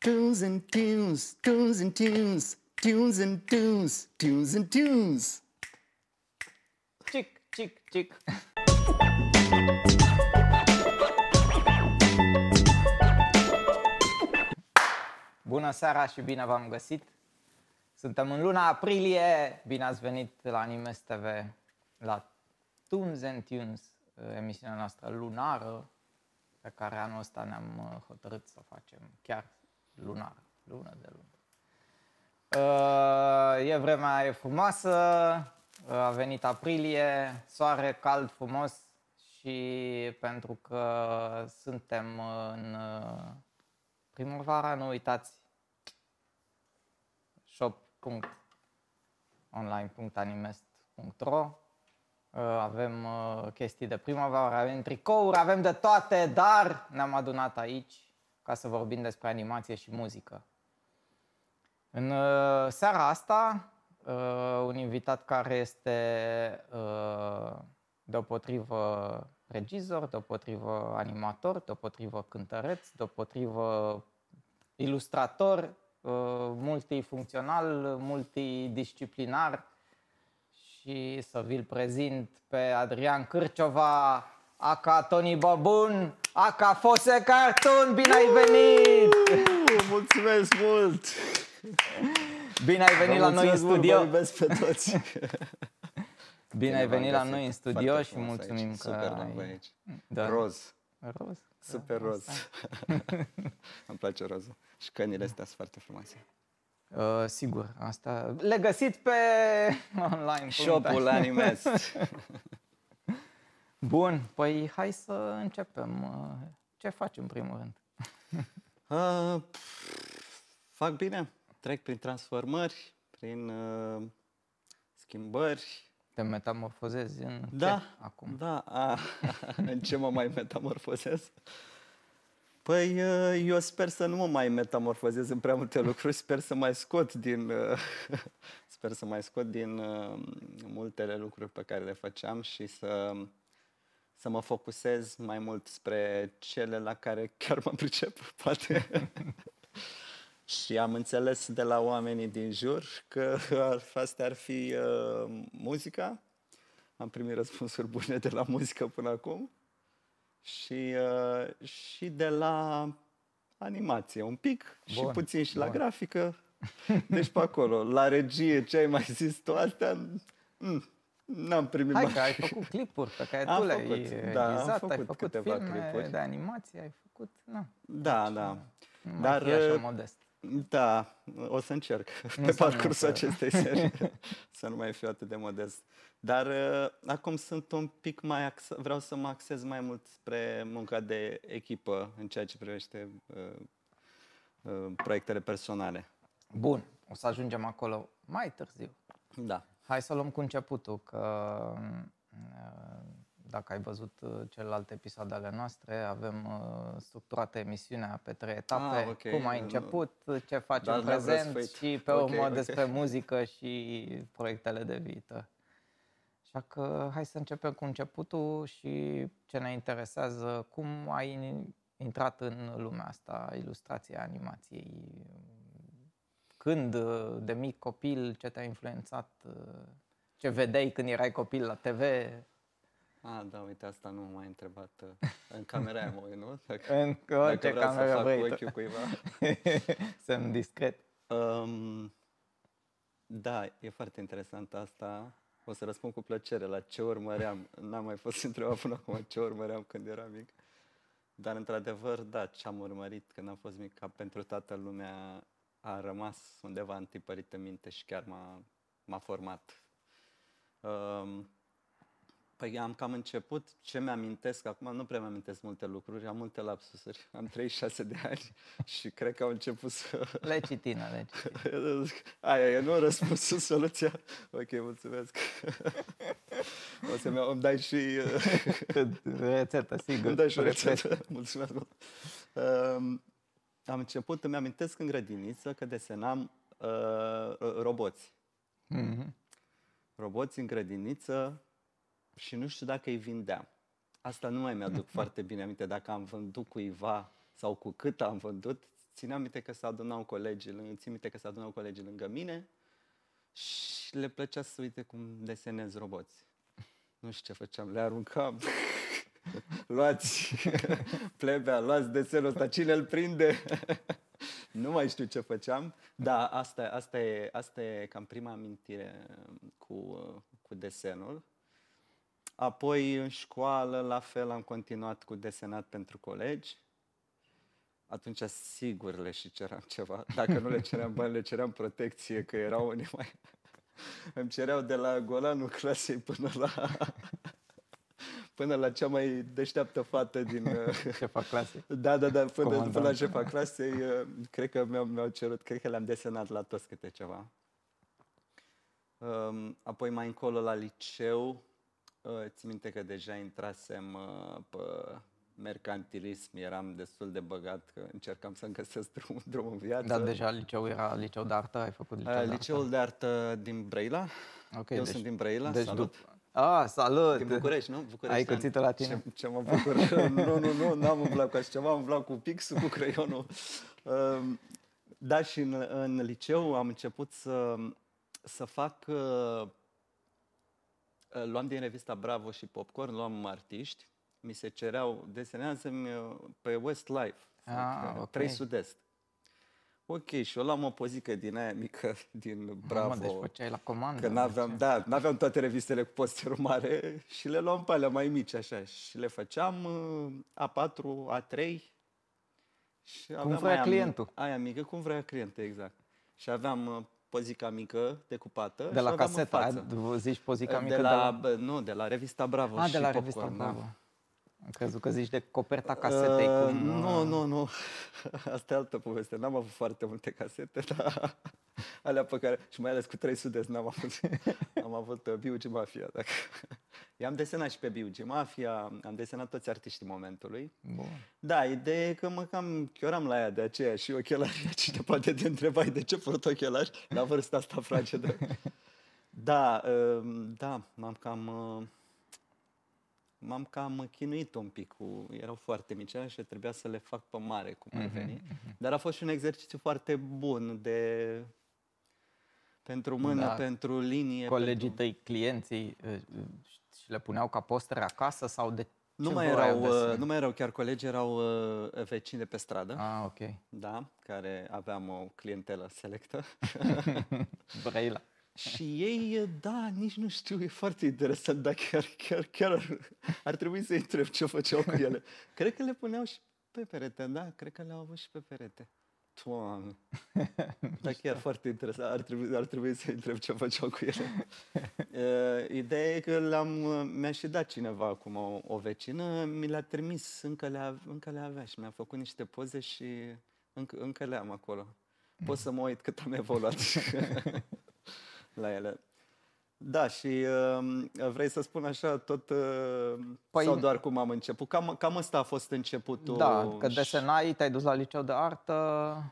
tunes and tunes, tunes and tunes, tunes and tunes, tunes and tunes. Cic, cic, cic. Bună seara și bine v-am găsit! Suntem în luna aprilie, bine ați venit la Animes TV, la Tunes and Tunes, emisiunea noastră lunară, pe care anul ăsta ne-am uh, hotărât să o facem chiar lunar, lună de lună. Uh, E vremea e frumoasă, uh, a venit aprilie, soare cald, frumos și pentru că suntem în uh, primăvara, nu uitați shop.online.animest.ro Uh, avem uh, chestii de primăvară, avem tricouri, avem de toate, dar ne-am adunat aici ca să vorbim despre animație și muzică. În uh, seara asta, uh, un invitat care este uh, deopotrivă regizor, deopotrivă animator, deopotrivă cântăreț, deopotrivă ilustrator, uh, multifuncțional, multidisciplinar și să vi-l prezint pe Adrian Cârciova, aca Tony Bobun, aca Fose Cartoon, bine ai venit! Uh, mulțumesc mult! Bine ai venit Vă la noi în mulțumesc mult, studio! Vă iubesc pe toți! Bine ai v-am venit la găsit. noi în studio Foarte și frumos mulțumim aici. că Super ai... l-am voi aici. Da. Roz. Roz. Super Da, roz. asta. Îmi place rozul. Și cănile astea sunt foarte frumoase. Uh, sigur, asta le găsiți pe online. Shopul Animest. Bun, păi hai să începem. Uh, Ce faci în primul rând? Uh, pf, fac bine. Trec prin transformări, prin uh, schimbări. Te metamorfozezi în Da, ce acum? da. A, în ce mă mai metamorfozez? Păi, uh, eu sper să nu mă mai metamorfozez în prea multe lucruri, sper să mai scot din, uh, sper să mai scot din uh, multele lucruri pe care le făceam și să, să mă focusez mai mult spre cele la care chiar mă pricep, poate. Și am înțeles de la oamenii din jur că ar- asta ar fi uh, muzica. Am primit răspunsuri bune de la muzică până acum. Și, uh, și de la animație un pic și Bun, puțin și la bun. grafică. Deci pe acolo. La regie, ce ai mai zis tu, astea, mm, n-am primit Hai mai- că ai făcut clipuri pe care Am tu le-ai făcut, regizat, da, am ai făcut făcut câteva filme clipuri. de animație, ai făcut... Na, Da, da. nu mai Dar, fi așa uh, modest. Da, o să încerc Nu pe să nu, parcursul că- acestei serii să nu mai fiu atât de modest. Dar uh, acum sunt un pic mai ax- vreau să mă axez mai mult spre munca de echipă în ceea ce privește uh, uh, proiectele personale. Bun, o să ajungem acolo mai târziu. Da. Hai să luăm cu începutul, că uh, dacă ai văzut uh, celelalte episoade ale noastre, avem uh, structurată emisiunea pe trei etape. Ah, ok. Cum ai Nu- început, ce faci Dar în n-am prezent răsfăit. și pe Ok, urmă ok. despre muzică și proiectele de viitor. Așa că hai să începem cu începutul și ce ne interesează, cum ai intrat în lumea asta, a ilustrației, a animației, când, de mic copil, ce te-a influențat, ce vedeai când erai copil la TV, Ah, da, uite, asta nu m-ai întrebat uh, în camera aia, mă uit, nu? Dacă, în dacă orice vreau să cameră fac vrei cu tu. ochiul cuiva. Semn discret. Um, da, e foarte interesant asta. O să răspund cu plăcere la ce urmăream. N-am mai fost întrebat până acum ce urmăream când eram mic. Dar, într-adevăr, da, ce am urmărit când am fost mic, ca pentru toată lumea, a rămas undeva întipărit în minte și chiar m-a, m-a format. Um, Păi am cam început, ce mi-amintesc, acum nu prea mi-amintesc multe lucruri, am multe lapsusuri, am 36 de ani și cred că au început să, Le citină, le citină. Aia e, nu răspunsul, soluția. Ok, mulțumesc. O să-mi iau, îmi dai și, uh, Rețetă, sigur. îmi dai și o Refresh. rețetă. Mulțumesc mult. Um, am început, îmi amintesc în grădiniță că desenam uh, roboți. Mhm. Roboți în grădiniță și nu știu dacă îi vindeam. Asta nu mai mi-aduc foarte bine aminte dacă am vândut cuiva sau cu cât am vândut. țineam minte că se adunau colegii, lângă- țin minte că se adunau colegii lângă mine și le plăcea să uite cum desenez roboți. Nu știu ce făceam, le aruncam. luați, plebea, luați desenul ăsta, cine îl prinde? nu mai știu ce făceam, dar asta, asta, e, asta e cam prima amintire cu, cu desenul. Apoi în școală, la fel, am continuat cu desenat pentru colegi. Atunci sigur le și ceram ceva. Dacă nu le ceream bani, le ceream protecție, că erau unii mai... Îmi cereau de la golanul clasei până la... până la cea mai deșteaptă fată din... uh, Șefa clasei. Da, da, da, până, până la Comandant. șefa clasei, uh, cred că mi-au, mi-au cerut, cred că le-am desenat la toți câte ceva. Um, Apoi mai încolo la liceu, uh, țin minte că deja intrasem uh, pe mercantilism, eram destul de băgat, că încercam să-mi găsesc drum, drum în viață. Dar deja liceu era liceu de artă, ai făcut liceu Uh, de artă. Liceul de artă din Brăila. Ok, Eu deci, sunt din Brăila, deci salut. După... Ah, salut! Din București, nu? București. Ai cuțitul la tine? Ce, ce mă bucur. nu, nu, nu, n-am umblat cu așa ceva, am umblat cu pixul, cu creionul. Um, Da, și în, în liceu am început să, să fac... uh, Luam din revista Bravo și Popcorn, luam artiști, mi se cereau, desenează-mi uh, pe Westlife, Ah, ok. 3 Sud-Est. Ok, și eu luam o pozică din aia mică, din Bravo. Mamă, deci făceai la comandă. Că n-aveam, deci- da, n-aveam toate revistele cu posterul mare și le luam pe alea mai mici așa și le făceam uh, A4, A3 și aveam vrea aia, mi- clientul. Aia mică, cum vrea clientul, exact. Și aveam uh, pozica mică decupată De și la aveam în casetă, față. ai- zici pozica de mică la, bă, Nu, de la revista Bravo Ah, și de la Popcorn, revista da. Bravo. Am crezut că zici de coperta casetei. Uh, cum, Nu, uh, nu, nu. Asta e altă poveste. N-am avut foarte multe casete, dar alea pe care... Și mai ales cu 300 n-am avut. Am avut uh, Biugi Mafia. Dacă... I-am desenat și pe Biugi Mafia, am desenat toți artiștii momentului. Bun. Da, ideea e că mă cam chioram la ea de aceea și ochelari. Cine poate te întrebai de ce port ochelari la vârsta asta fragedă. Da, uh, da, m-am cam... uh, M-am cam chinuit un pic cu... Erau foarte mici așa, și trebuia să le fac pe mare, cum ar veni. Dar a fost și un exercițiu foarte bun de... Pentru mână, Da. pentru linie. Colegii pentru... tăi, clienții, uh, și le puneau ca postere acasă sau de Nu ce mai, voiau erau, uh, desene? nu mai erau chiar colegi, erau uh, vecini de pe stradă. Ah, ok. Da, care aveam o clientelă selectă. Brăila. Și ei, da, nici nu știu, e foarte interesant, dar chiar, chiar, chiar ar, ar trebui să-i întreb ce făceau cu ele. Cred că le puneau și pe perete, da, cred că le-au avut și pe perete. Doamne. Da, chiar foarte interesant. Ar trebui, ar trebui să-i întreb ce făceau cu ele. Uh, ideea e că le-am, mi-a și dat cineva acum o, o vecină, mi le-a trimis, încă le, ave- încă le avea și mi-a făcut niște poze și încă, încă le am acolo. Pot să mă uit cât am evoluat la ele. Da, și uh, vrei să spun așa tot, uh, Păi- sau doar cum am început? Cam, cam ăsta a fost începutul. Da, că și- desenai, te-ai dus la liceu de artă.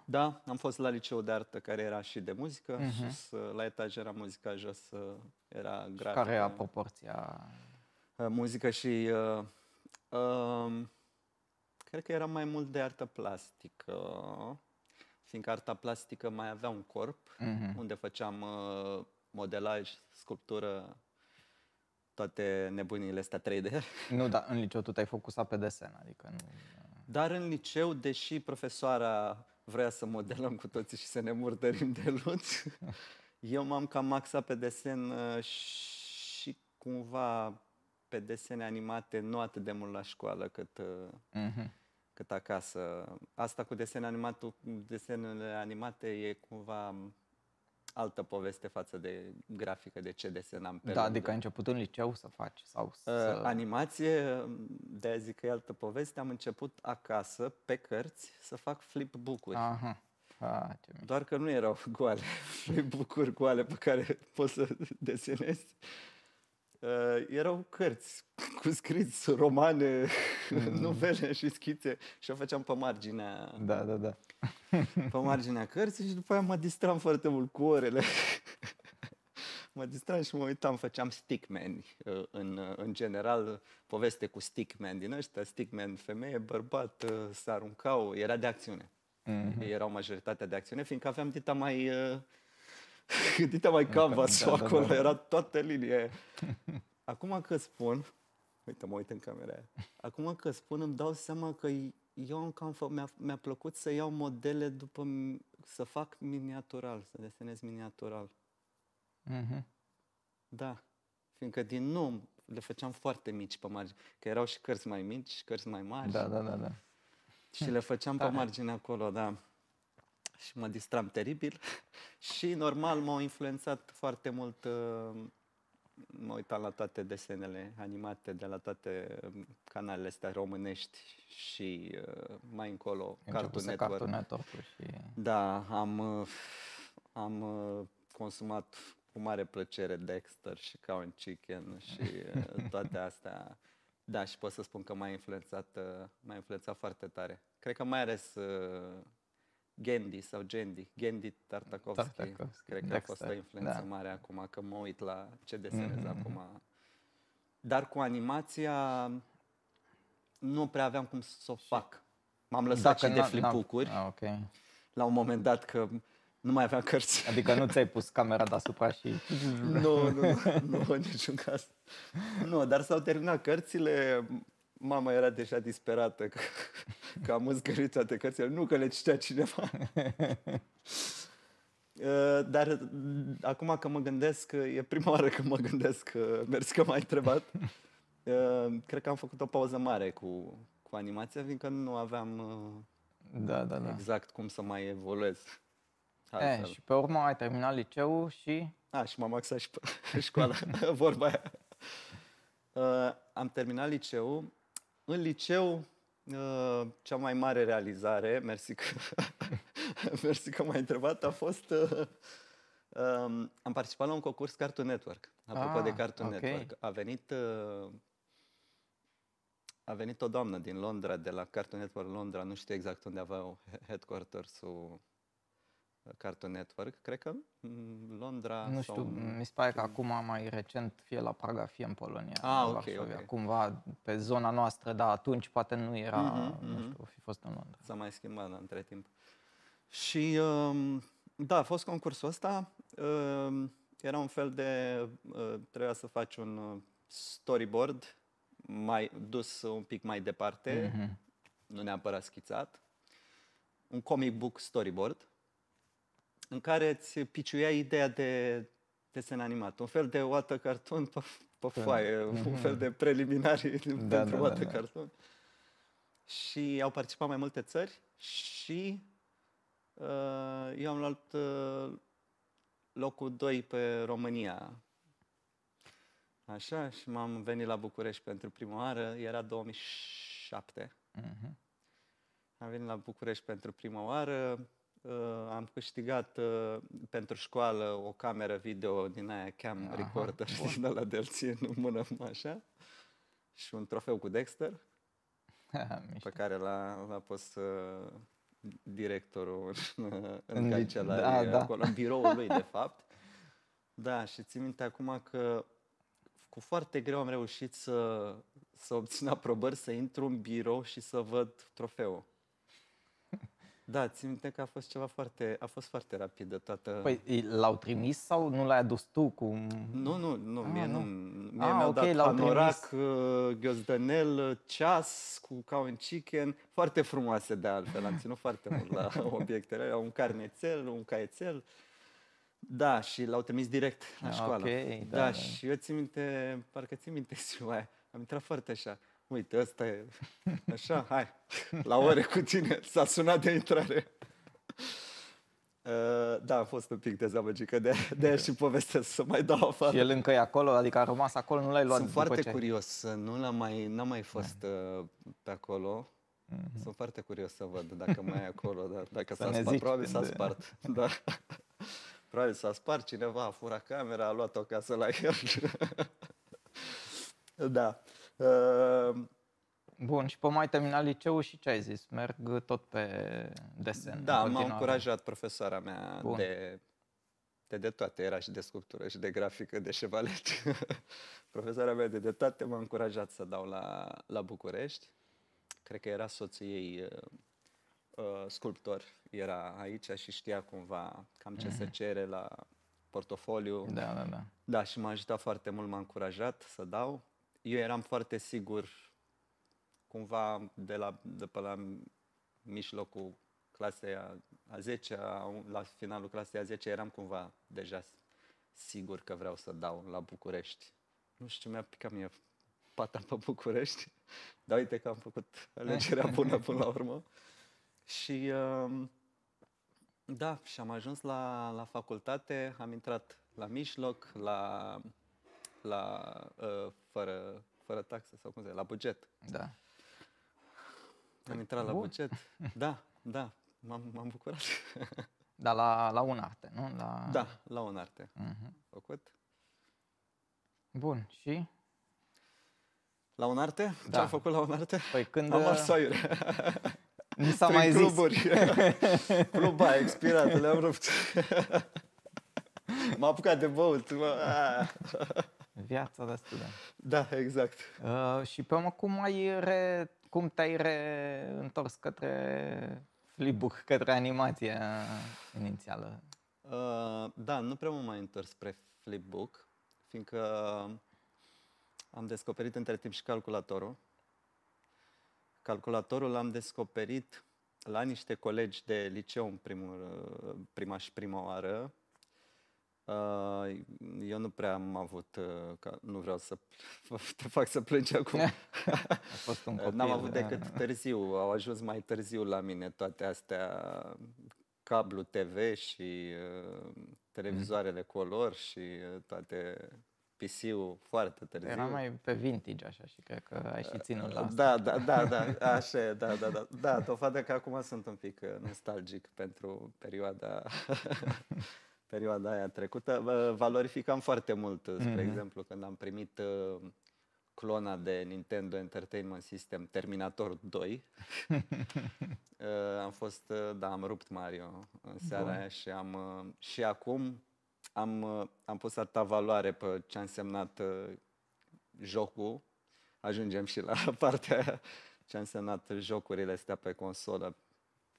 Da, am fost la liceu de artă care era și de muzică, Mhm. sus, uh, la etaj era muzica, jos uh, era grafică. Care era proporția? Uh, Muzică și... Uh, uh, cred că era mai mult de artă plastică, fiindcă arta plastică mai avea un corp, Mhm. unde făceam uh, modelaj, sculptură, toate nebunile astea 3D. Nu, dar în liceu tu te-ai focusat pe desen, adică nu... Dar în liceu, deși profesoara vrea să modelăm cu toții și să ne murdărim de luți, eu m-am cam axat pe desen uh, și cumva pe desene animate, nu atât de mult la școală cât, uh, Mhm. Cât acasă. Asta cu desene animate, desenele animate e cumva altă poveste față de grafică, de ce desenam pe Da, lângă. adică ai început în liceu să faci sau Uh, să... Animație, de zic că e altă poveste, am început acasă, pe cărți, să fac flipbook-uri. Aha. Ah, ce mișto. Doar că nu erau goale, flipbook-uri goale pe care poți să desenezi. Uh, erau cărți cu scris romane, novele și schițe și o făceam pe marginea, Da, da, da. pe marginea cărții și după aia mă distram foarte mult cu orele. mă distram și mă uitam, făceam stickman. uh, În, uh, în general, poveste cu stickman din ăștia, stickman femeie, bărbat, uh, se aruncau, era de acțiune. Mm-hmm. Ei erau majoritatea de acțiune, fiindcă aveam dita mai... Uh, dita mai canvas da, da, acolo, da, da. era toată linie. Acum că spun, uite, mă uit în camera aia. Acum că spun, îmi dau seama că eu am cam fă, mi-a, mi-a plăcut să iau modele după, să fac miniatural, să desenez miniatural. Mm-hmm. Da. Fiindcă din nou le făceam foarte mici pe margine. Că erau și cărți mai mici, cărți mai mari. Da, da, da, da. Și le făceam da. pe margine acolo, da. Și mă distram teribil. și normal m-au influențat foarte mult uh, mă uitam la toate desenele animate de la toate um, canalele astea românești și uh, mai încolo Cartoon Network. Cartoon Network și... Da, am, uh, am uh, consumat cu mare plăcere Dexter și Cow Chicken și uh, toate astea. Da, și pot să spun că m-a influențat, uh, m-a influențat foarte tare. Cred că mai ales uh, Gandhi sau Gendi, Gandhi Tartakovsky, Tartakovsky. cred că Dexter, a fost o influență da. mare acum, că mă uit la ce desenez mm-hmm. acum. Dar cu animația nu prea aveam cum să o fac. M-am lăsat Dacă și de flipucuri. Ah, okay. La un moment dat că nu mai aveam cărți. Adică nu ți-ai pus camera deasupra și... nu, nu, nu, în niciun caz. Nu, dar s-au terminat cărțile, mama era deja disperată că, că am înscărit toate cărțile. Nu că le citea cineva. Uh, dar acum că mă gândesc, e prima oară că mă gândesc, mersi că m-ai întrebat, uh, cred că am făcut o pauză mare cu, cu animația, fiindcă nu aveam uh, da, da, da. exact cum să mai evoluez. E, și pe urmă ai terminat liceul și... A, și m-am axat și pe școală, vorba aia. Uh, am terminat liceul în liceu, uh, cea mai mare realizare, mersi că, mersi că m-ai întrebat, a fost... Uh, um, am participat la un concurs Cartoon Network. Apropo ah, de Cartoon okay. Network. A venit, uh, a venit o doamnă din Londra, de la Cartoon Network Londra, nu știu exact unde aveau headquarters-ul Cartoon Network, cred că Londra Nu știu, sau... mi se pare că acum mai recent fie la Praga, fie în Polonia. Ah, ok, ok. Cumva pe zona noastră, da, atunci poate nu era, mm-hmm, nu știu, fi fost în Londra. S-a mai schimbat între timp. Și um, da, a fost concursul ăsta. Um, era un fel de, uh, trebuia să faci un uh, storyboard mai dus un pic mai departe, mm-hmm. nu neapărat schițat. Un comic book storyboard în care îți piciuia ideea de desen animat. Un fel de oată carton pe, pe da. foaie, mm-hmm. un fel de preliminari da, pentru da, oată da, da. carton. Și au participat mai multe țări și uh, eu am luat uh, locul 2 pe România. Așa, și m-am venit la București pentru prima oară, era 2007. Mm-hmm. Am venit la București pentru prima oară, uh, am câștigat uh, pentru școală o cameră video din aia cam Aha, recorder bun. din ăla de țin în mână așa și un trofeu cu Dexter pe care l-a, l-a pus uh, directorul în, în cancelarie, da, da. acolo, în biroul lui de fapt. Da, și țin minte acum că cu foarte greu am reușit să, să obțin aprobări, să intru în birou și să văd trofeul. Da, țin minte că a fost ceva foarte, a fost foarte rapid de toată... Păi l-au trimis sau nu l-ai adus tu cu... Nu, nu, nu, ah, mie nu. Mie ah, mi-au okay, dat panorac, trimis. Uh, ghiozdănel, ceas cu cow and chicken, foarte frumoase de altfel, am ținut foarte mult la obiectele, un carnețel, un caiețel. Da, și l-au trimis direct la școală. Okay, da, da, da, și eu țin minte, parcă țin minte ziua aia, am intrat foarte așa uite, ăsta e așa, hai, la ore cu tine, s-a sunat de intrare. Uh, da, a fost un pic dezamăgit, că de, de și povestesc să mai dau afară. Și el încă e acolo, adică a rămas acolo, nu l-ai luat Sunt foarte ce... curios, nu l-am mai, n-am mai fost uh, pe acolo. Mm-hmm. Sunt foarte curios să văd dacă mai e acolo, dar dacă s-a spart, probabil s-a spart. Da. Probabil s-a spart, cineva a furat camera, a luat-o acasă la el. da. Ehm, Bun, și pe mai terminat liceul și ce ai zis? Merg tot pe desen. Da, m-a încurajat profesoara mea Bun. de, de, de toate. Era și de sculptură și de grafică, de șevalet. profesoara mea de, de toate m-a încurajat să dau la, la București. Cred că era soțul ei uh, sculptor era aici și știa cumva cam ce se cere la portofoliu. Da, da, da. Da, și m-a ajutat foarte mult, m-a încurajat să dau. Eu eram foarte sigur, cumva de, la, de pe la mijlocul clasei a, a 10 la finalul clasei a 10 eram cumva deja sigur că vreau să dau la București. Nu știu ce mi-a picat mie pata pe București, dar uite că am făcut alegerea bună până la urmă. Și um, da, și am ajuns la, la facultate, am intrat la mijloc, la, la uh, fără, fără taxe sau cum se la buget. Da. Am intrat la Bun. buget. Da, da, m-am, m-am bucurat. Dar la, la un arte, nu? La... Da, la un arte Mhm. făcut. Bun, și? La un arte? Ce Da. am făcut la un arte? Păi când Am uh, ars soaiuri. ni s-a Prin mai zis, cluburi. Club a expirat, le-am rupt. M-a apucat de băut. Mă, a. viața de student. Da, exact. Uh, și pe urmă, cum, ai re, cum te-ai reîntors către flipbook, către animația inițială? Uh, da, nu prea mă mai întors spre flipbook, fiindcă am descoperit între timp și calculatorul. Calculatorul l-am descoperit la niște colegi de liceu în primul, prima și prima oară. Uh, Eu nu prea am avut, uh, ca, nu vreau să te fac să plângi acum. A fost un copil. N-am avut da. decât târziu, au ajuns mai târziu la mine toate astea, cablu TV și uh, televizoarele color și uh, toate PC-ul foarte târziu. Era mai pe vintage așa și cred că ai și ținut la asta. Da, da, da, da, așa e, da, da, da. Da, dovadă că acum sunt un pic uh, nostalgic pentru perioada perioada aia trecută. Vă- Valorificam foarte mult, uh, spre Mhm. exemplu, când am primit uh, clona de Nintendo Entertainment System Terminator 2. uh, am fost, uh, da, am rupt Mario în seara Bun. aia și am uh, și acum am, uh, am pus atâta valoare pe ce a însemnat uh, jocul. Ajungem și la partea aia, ce a însemnat jocurile astea pe consolă,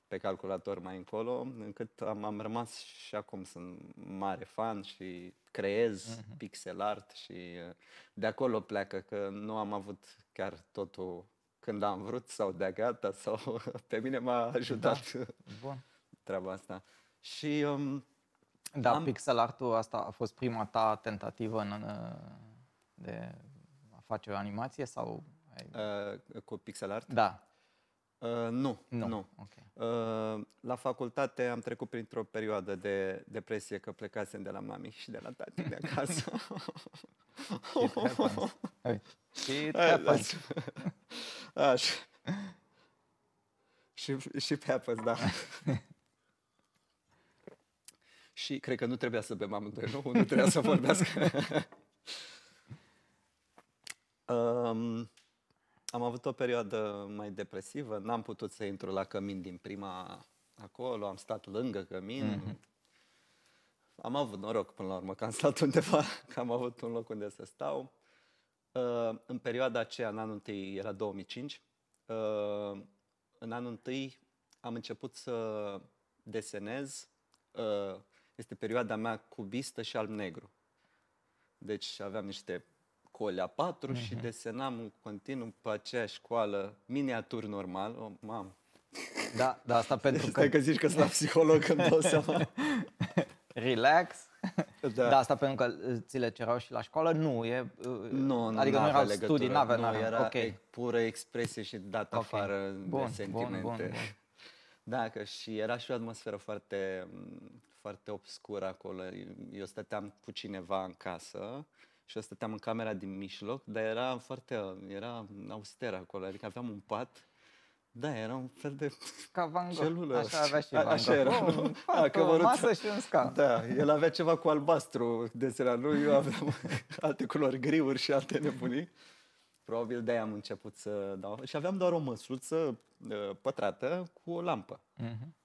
pe calculator mai încolo, încât am, am rămas și acum sunt mare fan și creez Mhm. pixel art și uh, de acolo pleacă, că nu am avut chiar totul când am vrut sau de gata sau pe mine m-a ajutat Bun. treaba asta. Și um, Da, Am- pixel art-ul asta a fost prima ta tentativă în, uh, de a face o animație sau... Ai... uh, cu pixel art? Da, Uh, nu, nu. nu. Ok. Uh, la facultate am trecut printr-o perioadă de depresie că plecasem de la mami și de la tati de acasă. It happens. Uite. It Aia, happens. Așa. Și, și pe happens, da. și cred că nu trebuia să bem amândoi, nu? Unul trebuia să vorbească. um, am avut o perioadă mai depresivă, n-am putut să intru la cămin din prima acolo, am stat lângă cămin. Mhm. Am avut noroc până la urmă că am stat undeva, că am avut un loc unde să stau. Uh, în perioada aceea, în anul întâi, era 2005, uh, în anul întâi am început să desenez. Uh, este perioada mea cubistă și alb-negru. Deci aveam niște coli A4 și desenam în continuu pe aceeași școală miniatur normal. Oh, mam, Da, da, asta pentru că Stai că zici că sunt la psiholog, îmi dau seama. relax. Da. Da, asta pentru că uh, ți le cereau și la școală? Nu, e... uh, Nu, nu, adică nu n-avea erau legătură. studii, n-avea, nu, n-avea. era ok. e- pură expresie și dat Ok. afară Bun, de sentimente. bun, bun, bun. Da, că și era și o atmosferă foarte, foarte obscură acolo. Eu stăteam cu cineva în casă și eu stăteam în camera din mijloc, dar era foarte, era auster acolo, adică aveam un pat. Da, era un fel de Ca Van Gogh. celulă. Așa avea și A- Van așa Gogh. era, Oh, nu? un A, pat, că o vă arăt- masă și un scaun. Da, el avea ceva cu albastru desenat, nu? Eu aveam alte culori griuri și alte nebunii. Probabil de-aia am început să dau. Și aveam doar o măsuță uh, pătrată cu o lampă. Mhm.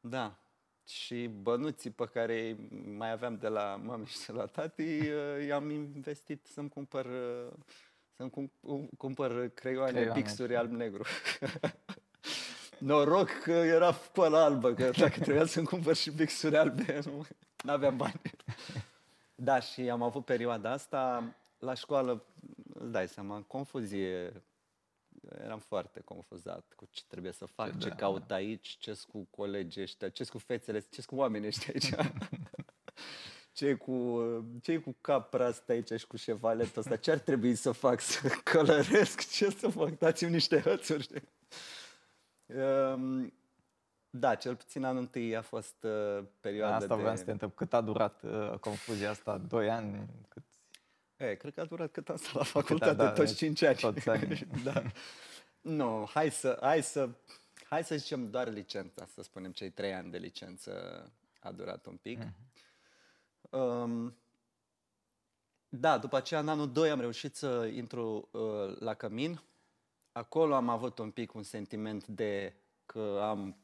Da. Și bănuții pe care îi mai aveam de la mami și de la tati, uh, i-am investit să-mi cumpăr, uh, să-mi cum- cumpăr creioane, Creioane, pixuri da. alb-negru. Noroc că era pălă albă, că dacă trebuia să-mi cumpăr și pixuri albe, nu aveam bani. Da, și am avut perioada asta la școală, îți dai seama, confuzie. Eram foarte confuzat cu ce trebuie să fac, da, ce caut da. aici, ce cu colegii ăștia, ce cu fețele, ce cu oamenii ăștia aici. ce cu, ce cu capra asta aici și cu șevaletul ăsta, ce ar trebui să fac, să călăresc, ce să fac, dați-mi niște hățuri. Um, da, cel puțin anul întâi a fost uh, perioada asta de... vreau să te întreb, cât a durat uh, confuzia asta? Doi ani? Cât... E, cred că a durat cât am stat la facultate, da, toți cinci ani. Toți ani. da. Nu, hai să, hai să, hai să zicem doar licența, să spunem cei trei ani de licență a durat un pic. Mm-hmm. Um, da, după aceea, în anul 2 am reușit să intru uh, la Cămin. Acolo am avut un pic un sentiment de că am,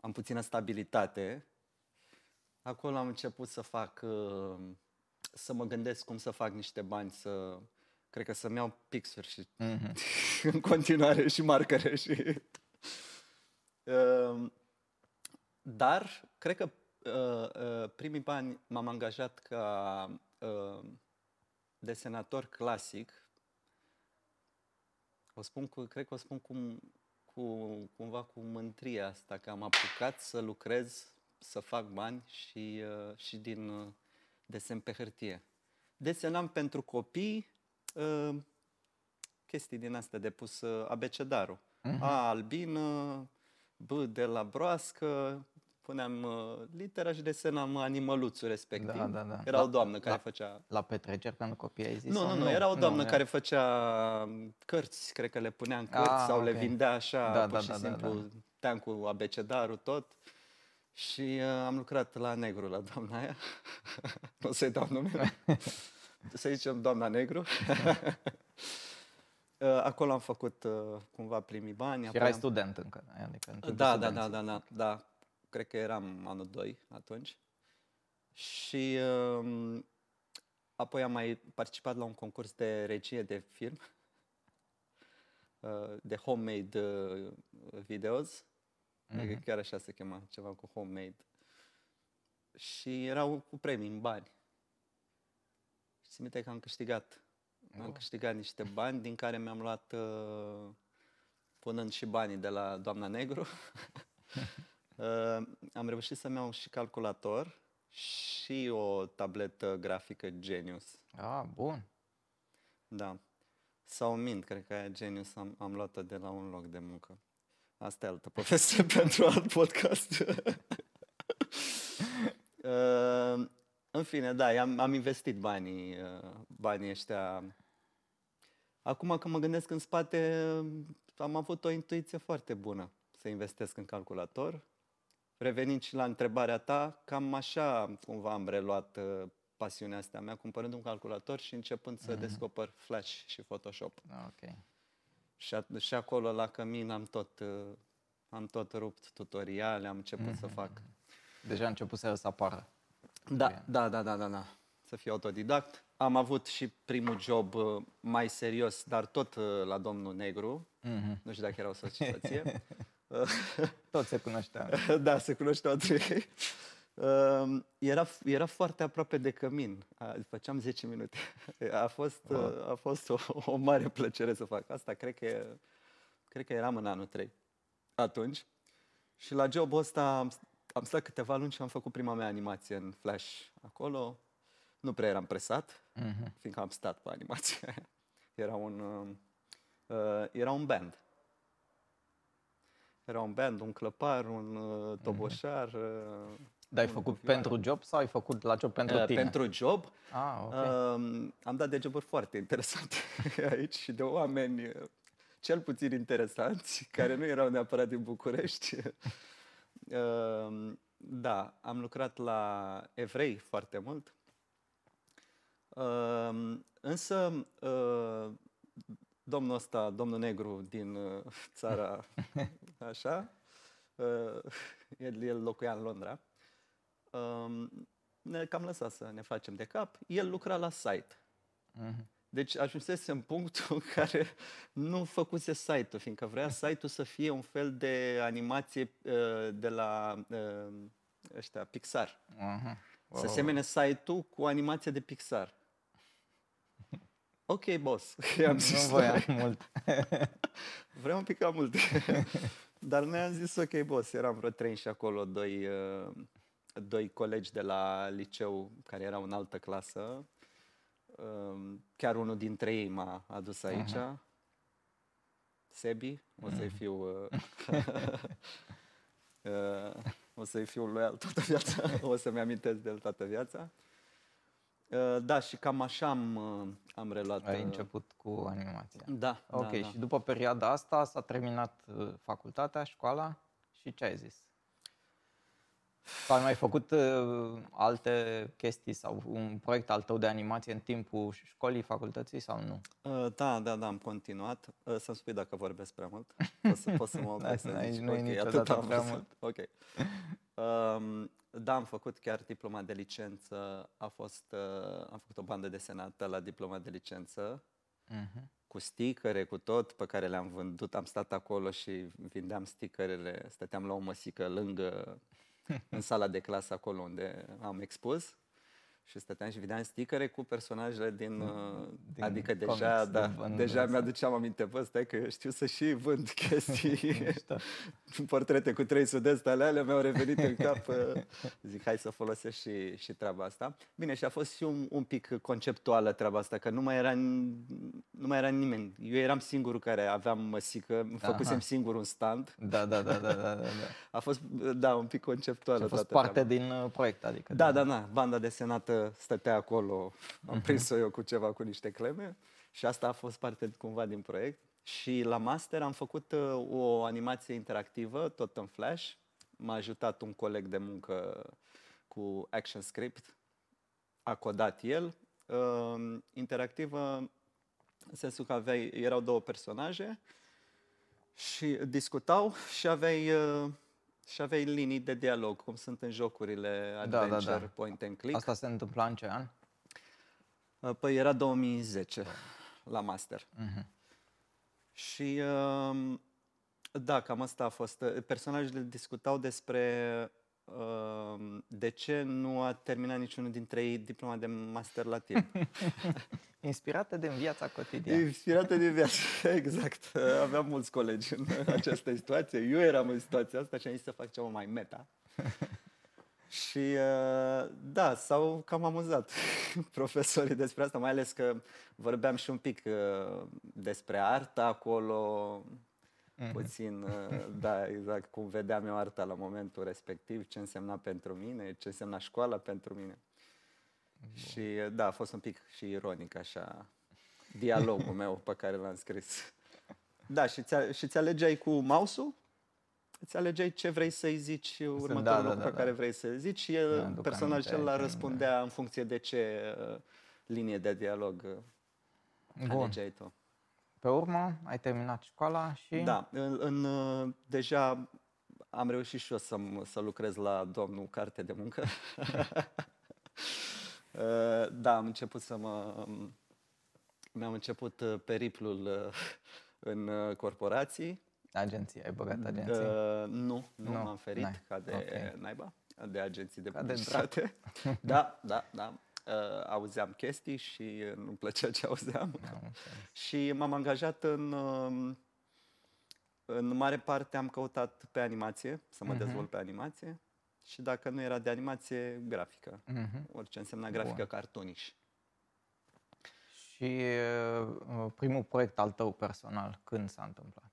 am puțină stabilitate. Acolo am început să fac, uh, să mă gândesc cum să fac niște bani, să, cred că să-mi iau pixuri și mm-hmm. în continuare și marcare și... Uh, dar, cred că uh, uh, primii bani m-am angajat ca uh, desenator clasic. O spun cu, cred că o spun cum, cu, cumva cu mântria asta, că am apucat să lucrez, să fac bani și, uh, și din uh, desen pe hârtie. Desenam pentru copii uh, chestii din astea de pus uh, abecedarul. Uh-huh. A, albină, B de la broască, puneam uh, litera și desenam animăluțul respectiv. Da, da, da. Era la, o doamnă care la, făcea... La petreceri pentru copii ai zis? Nu, nu, nu, era o doamnă nu, care făcea um, cărți, cred că le punea în cărți ah, sau okay. le vindea așa, da, pur da, și da, simplu, da, da. team cu abecedarul tot. Și uh, am lucrat la negru la doamna aia. nu o să-i dau numele. să zicem doamna negru. Uh, acolo am făcut uh, cumva primii bani. Și erai am... student încă, adică da, da, da, da, da, da, cred că eram anul 2 atunci. Și uh, apoi am mai participat la un concurs de regie de film, uh, de homemade uh, videos. Mm-hmm. Adică chiar așa se chema, ceva cu homemade. Și erau cu premii în bani. Și țin minte că am câștigat. Oh. Am câștigat niște bani din care mi-am luat, uh, punând și banii de la doamna Negru, uh, am reușit să-mi iau și calculator și o tabletă grafică Genius. Ah, bun. Da. Sau mint, cred că aia Genius am, am luat-o de la un loc de muncă. Asta e altă poveste pentru alt podcast. uh, în fine, da, am, am investit banii, uh, banii ăștia. Acum când mă gândesc în spate, am avut o intuiție foarte bună să investesc în calculator. Revenind și la întrebarea ta, cam așa cumva am reluat uh, pasiunea asta mea, cumpărând un calculator și începând să mm-hmm. descoper Flash și Photoshop. Okay. Și, a, și acolo la cămin am tot, uh, am tot rupt tutoriale, am început mm-hmm. să fac. Deja a început să apară. Da, da, da, da, da, da. Să fiu autodidact. Am avut și primul job uh, mai serios, dar tot uh, la domnul Negru. Mm-hmm. Nu știu dacă era o soție. tot se cunoșteau. da, se cunoșteau trei. Uh, era, era foarte aproape de cămin. Făceam 10 minute. A fost, wow. a fost o, o mare plăcere să fac asta. Cred că, cred că eram în anul 3 atunci. Și la jobul ăsta am, am stat câteva luni și am făcut prima mea animație în Flash acolo. Nu prea eram presat, uh-huh. fiindcă am stat pe animație. Era un, uh, era un band. Era un band, un clăpar, un uh, toboșar. Uh, dar ai făcut vioară. pentru job sau ai făcut la job pentru uh, tine? Pentru job. Ah, okay. uh, am dat de joburi foarte interesante aici și de oameni uh, cel puțin interesanți, care nu erau neapărat din București. uh, da, am lucrat la evrei foarte mult. Uh, însă, uh, domnul ăsta, domnul negru din uh, țara, așa, uh, el, el locuia în Londra, uh, ne cam lăsat să ne facem de cap. El lucra la site. Uh-huh. Deci ajunsese în punctul în care nu făcuse site-ul, fiindcă vrea site-ul să fie un fel de animație uh, de la uh, ăștia, Pixar. Aha. Să semene site-ul cu animație de Pixar. Ok, boss. I-am Nu zis, voiam mult. Vreau un pic cam mult. Dar noi am zis, ok, boss, eram vreo trei și acolo, doi, uh, doi colegi de la liceu care erau în altă clasă. Um, Chiar unul dintre ei m-a adus aici. Sebi, o să-i fiu... uh, uh, o să-i fiu loial toată viața, o să-mi amintesc de el toată viața. Uh, Da, și cam așa am, uh, am reluat. Ai uh, început cu animația. Da, Ok, da, da. și după perioada asta s-a terminat uh, facultatea, școala și ce ai zis? Sau ai mai făcut uh, alte chestii sau un proiect al tău de animație în timpul școlii, facultății sau nu? Uh, Da, da, da, am continuat. Uh, Să-mi spui dacă vorbesc prea mult. Poți să, poți să mă opresc să Aici zici. nu e Ok, niciodată atât am prea vrut să- mult. Ok. Um, da, am făcut chiar diploma de licență. A fost, uh, am făcut o bandă desenată la diploma de licență Mhm. cu sticăre, cu tot pe care le-am vândut. Am stat acolo și vindeam sticărele. Stăteam la o măsică lângă, în sala de clasă acolo unde am expus. Și stăteam și vindeam sticăre cu personajele din... uh, Din adică comics deja, de da, bandă deja asta. mi-aduceam aminte, bă, stai că eu știu să și vând chestii. Portrete cu trei sud ale alea mi-au revenit în cap. uh, Zic, hai să folosesc și, și treaba asta. Bine, și a fost și un, un pic conceptuală treaba asta, că nu mai era, n- nu mai era nimeni. Eu eram singurul care aveam măsică, făcusem Aha. singur un stand. Da, da, da, da, da, da. da. A fost, da, un pic conceptuală Și a fost toată parte treaba. din uh, proiect, adică. Da, din- da, da, banda desenată stătea acolo, am prins-o eu cu ceva, cu niște cleme și asta a fost parte cumva din proiect. Și la master am făcut uh, o animație interactivă, tot în Flash. M-a ajutat un coleg de muncă cu ActionScript, a codat el. Uh, interactivă în sensul că aveai, erau două personaje și discutau și aveai, uh, și aveai linii de dialog, cum sunt în jocurile da, adventure, da. point and click. Asta se întâmpla în ce an? Uh, Păi era 2010 la master. Mhm. Și um, da, cam asta a fost. Uh, Personajele discutau despre um, de ce nu a terminat niciunul dintre ei diploma de master la timp. Inspirată din viața cotidiană. Inspirată de viață, exact. Aveam mulți colegi în această situație. Eu eram în situația asta și am zis să fac ceva mai meta. Și uh, da, s-au cam amuzat profesorii despre asta, mai ales că vorbeam și un pic uh, despre artă acolo, puțin, uh, da, exact cum vedeam eu arta la momentul respectiv, ce însemna pentru mine, ce însemna școala pentru mine. Și uh, da, a fost un pic și ironic așa dialogul meu pe care l-am scris. Da, și ți, și ți alegeai cu mouse-ul, îți alegeai ce vrei să-i zici, următorul da, lucru da, pe da. care vrei să-l zici și Mi-aduc el, personajul aminte, ăla când, răspundea în funcție de ce uh, linie de dialog uh, Bun. alegeai tu. Pe urmă, ai terminat școala și... Da, în, în, uh, deja am reușit și eu să, să lucrez la domnul carte de muncă. Uh, da, am început să mă... Mi-am început uh, periplul uh, în uh, corporații. Agenție, ai băgat agenție. Uh, nu, nu, Nu, m-am ferit n-ai. ca de Ok. naiba, de agenții de Ca de publicitate. da, da, da. Uh, auzeam chestii și uh, nu-mi plăcea ce auzeam. Am înțeles. Și m-am angajat în... um, În mare parte am căutat pe animație, să mă Mhm. dezvolt pe animație. Și dacă nu era de animație, grafică. Mhm. Orice însemna grafică Bun. cartoniș. Și uh, primul proiect al tău personal, când s-a întâmplat?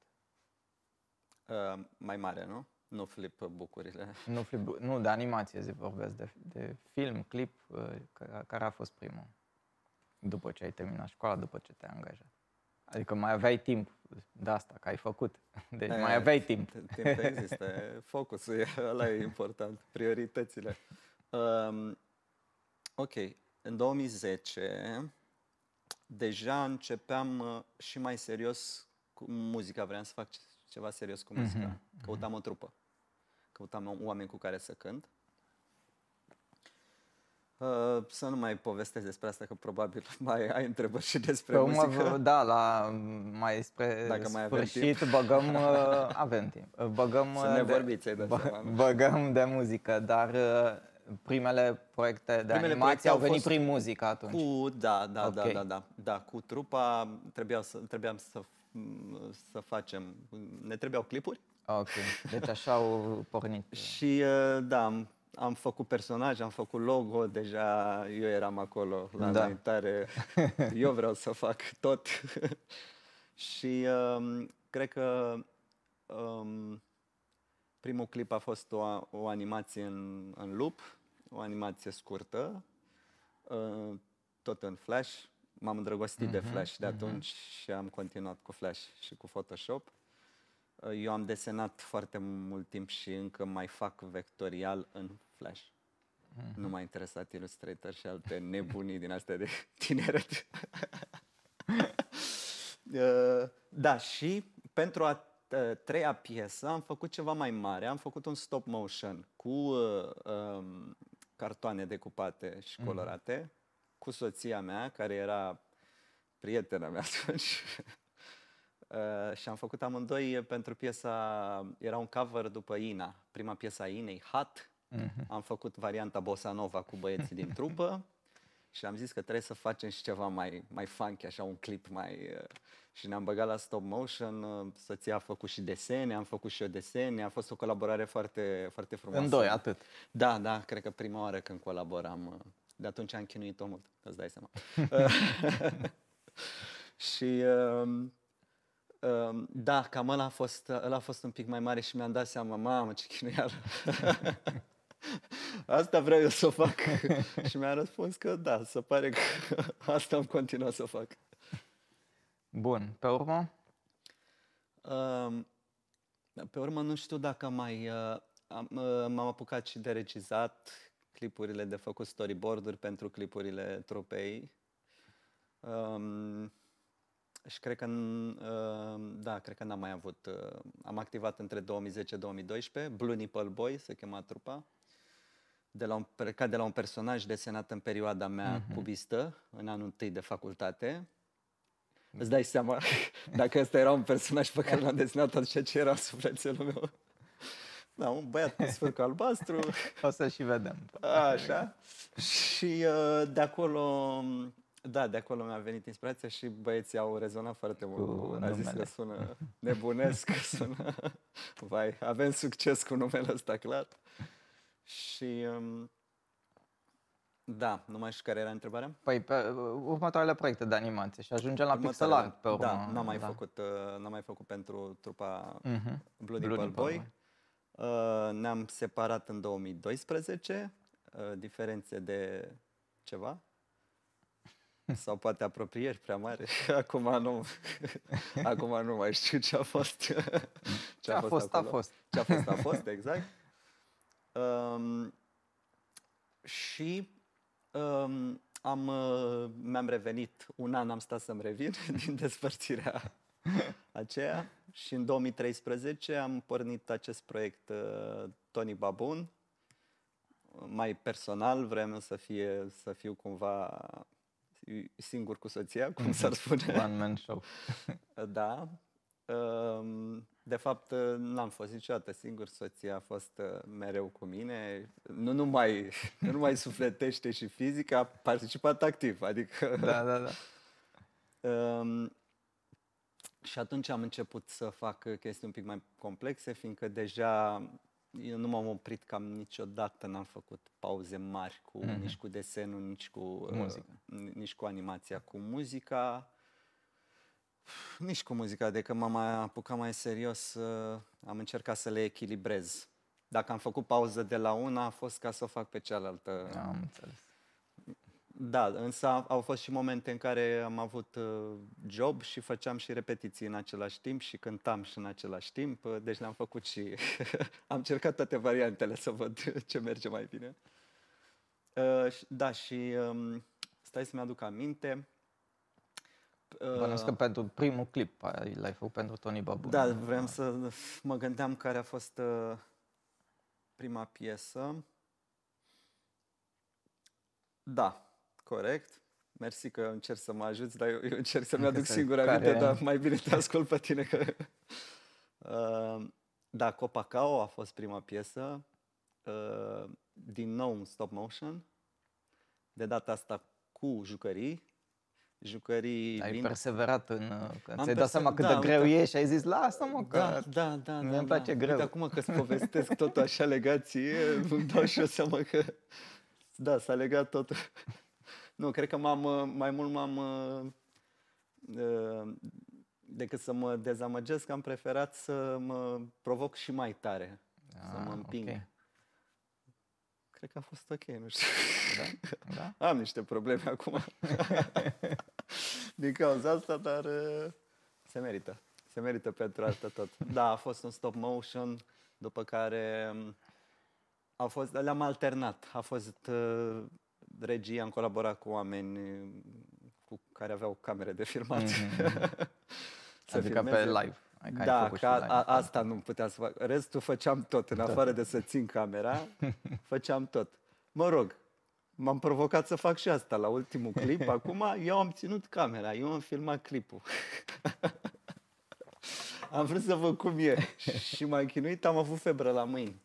Uh, mai mare, nu? Nu flip bucurile. Nu, flip, nu de animație zi vorbesc, de, de film, clip, uh, care, care a fost primul? După ce ai terminat școala, după ce te-ai angajat. Adică mai aveai timp de asta, că ai făcut. Deci mai E, aveai timp. Timp există, e- focusul e, ăla e important, prioritățile. Um, ok, în 2010 deja începeam uh, și mai serios cu muzica, vreau să fac ce- ceva serios cu muzica. Mhm, Căutam o trupă, căutam o- oameni cu care să cânt. Uh, să nu mai povestesc despre asta, că probabil mai ai întrebări și despre Pe urmă, muzică. da, la mai spre Dacă mai avem sfârșit băgăm, uh, avem timp, Uh, băgăm Să uh, ne de, vorbiți, ai dat bă- seama, nu? băgăm de muzică, dar uh, primele proiecte de Primele animație proiecte au au venit fost prin muzică atunci. Cu, da, da, da, Ok. da, da, da, cu trupa trebuiau să, trebuiam să, să facem, ne trebuiau clipuri Ok, deci așa au pornit. și uh, da, am, am făcut personaj, am făcut logo, deja eu eram acolo la Da. înaintare, eu vreau să fac tot și um, cred că um, primul clip a fost o, o animație în, în loop, o animație scurtă, uh, tot în Flash. M-am îndrăgostit de Flash de atunci și am continuat cu Flash și cu Photoshop. Uh, Eu am desenat foarte mult timp și încă mai fac vectorial în Flash. Nu m-a interesat Illustrator și alte nebunii din astea de tineret. Uh, da, și pentru a uh, treia piesă am făcut ceva mai mare. Am făcut un stop motion cu uh, um, cartoane decupate și colorate, cu soția mea, care era prietena mea atunci. Uh, și am făcut amândoi pentru piesa, era un cover după Ina, prima piesa a Inei, Hot. Am făcut varianta Bossa Nova cu băieții din trupă și am zis că trebuie să facem și ceva mai, mai funky, așa un clip mai... uh, Și ne-am băgat la stop motion, uh, soția a făcut și desene, am făcut și eu desene, a fost o colaborare foarte, foarte frumoasă. În doi, atât. Da, da, cred că prima oară când colaboram, uh, de atunci am chinuit-o mult, îți dai seama. și um, um, da, cam ăla a, fost, ăla a fost un pic mai mare și mi-am dat seama, mamă, ce chinuială. Asta vreau eu să o fac. și mi-a răspuns că da, se pare că asta am continuat să fac. Bun, pe urmă? Um, Pe urmă, nu știu dacă mai... uh, am, uh, m-am apucat și de regizat clipurile, de făcut storyboard-uri pentru clipurile trupei. Um, și cred că, n- uh, da, cred că n-am mai avut... uh, Am activat între 2010-2012, Blue Nipple Boy se chema trupa. De la un, plecat de la un personaj desenat în perioada mea Mhm. cubistă, în anul întâi de facultate. Îți dai seama, dacă ăsta era un personaj pe care l-am desenat, atunci ce era sufletelul meu? Da, un băiat cu sfârcul albastru, O să și vedem. așa. Și uh, de acolo, da, de acolo mi-a venit inspirația și băieții au rezonat foarte mult. Cu A zis că numele. sună nebunesc, sună... Vai, avem succes cu numele ăsta, clar. Și... Um, da, nu mai știu care era întrebarea. Păi, pe uh, următoarele proiecte de animație și ajungem la pixel Următoarele. art pe urmă. Da, n-am mai, Făcut, uh, n-am mai făcut pentru trupa Mhm. Blue Blue Nipple Nipple Boy. Uh, ne-am separat în 2012, uh, diferențe de ceva. Sau poate apropieri prea mare. Acum nu, acum nu mai știu ce a fost. Ce a fost, a acolo. fost. Ce a fost, a fost, exact. Um, și um, am, uh, mi-am revenit, un an am stat să-mi revin din despărțirea aceea și în 2013 am pornit acest proiect uh, Tony Babun, mai personal, vreau să fie să fiu cumva singur cu soția, cum s-ar spune. One man show. Da. Um, De fapt, n-am fost niciodată singur, soția a fost uh, mereu cu mine. Nu numai, nu numai sufletește și fizic, a participat activ. Adică Da, da, da. Um, și atunci am început să fac uh, chestii un pic mai complexe, fiindcă deja eu nu m-am oprit cam niciodată, n-am făcut pauze mari cu, Mhm. nici cu desenul, nici cu uh, Muzica. ni- nici cu animația, cu muzica. Nici cu muzica, de că m-am mai apucat mai serios, uh, am încercat să le echilibrez. Dacă am făcut pauză de la una, a fost ca să o fac pe cealaltă. Am înțeles. Da, însă au fost și momente în care am avut uh, job și făceam și repetiții în același timp și cântam și în același timp, uh, deci le-am făcut și am încercat toate variantele să văd ce merge mai bine. Uh, și- da, și um, stai să-mi aduc aminte. Bănuiesc că pentru primul clip ai- l-ai făcut pentru Tony Babu. Da, vreau să mă gândeam care a fost uh, prima piesă. Da, corect. Mersi că încerc să mă ajuți, dar eu, eu încerc să-mi Încă aduc să- singur care- aminte, dar mai bine te ascult pe tine. Că... Uh, da, Copacao a fost prima piesă, uh, din nou în stop motion, de data asta cu jucării, jucării Ai vin... perseverat în... uh, Că Am ți-ai dat perse- seama cât da, de greu uite. e și ai zis, lasă-mă că... Da, da, da. mie da, îmi place da. greu. Uite, acum că îți povestesc totul așa legat ție, îmi dau și eu seama că... Da, s-a legat totul. Nu, cred că m-am, uh, mai mult m-am... uh, uh, Decât să mă dezamăgesc, am preferat să mă provoc și mai tare. să mă Ah, împing. ok. Cred că a fost ok, nu știu. Da? Am niște probleme acum din cauza asta, dar uh, se merită. Se merită pentru asta tot. Da, a fost un stop motion, după care um, a fost, le-am alternat. A fost uh, regie, am colaborat cu oameni uh, cu care aveau camere de filmat. Să Adică pe filmeze. live. Ai, că ai Da, făcut și ca, live. a, asta nu puteam să fac. Restul făceam tot, în afară de să țin camera, făceam tot. Mă rog, m-am provocat să fac și asta la ultimul clip. Acum eu am ținut camera, eu am filmat clipul. am vrut să văd cum e și m-am chinuit, am avut febră la mâini.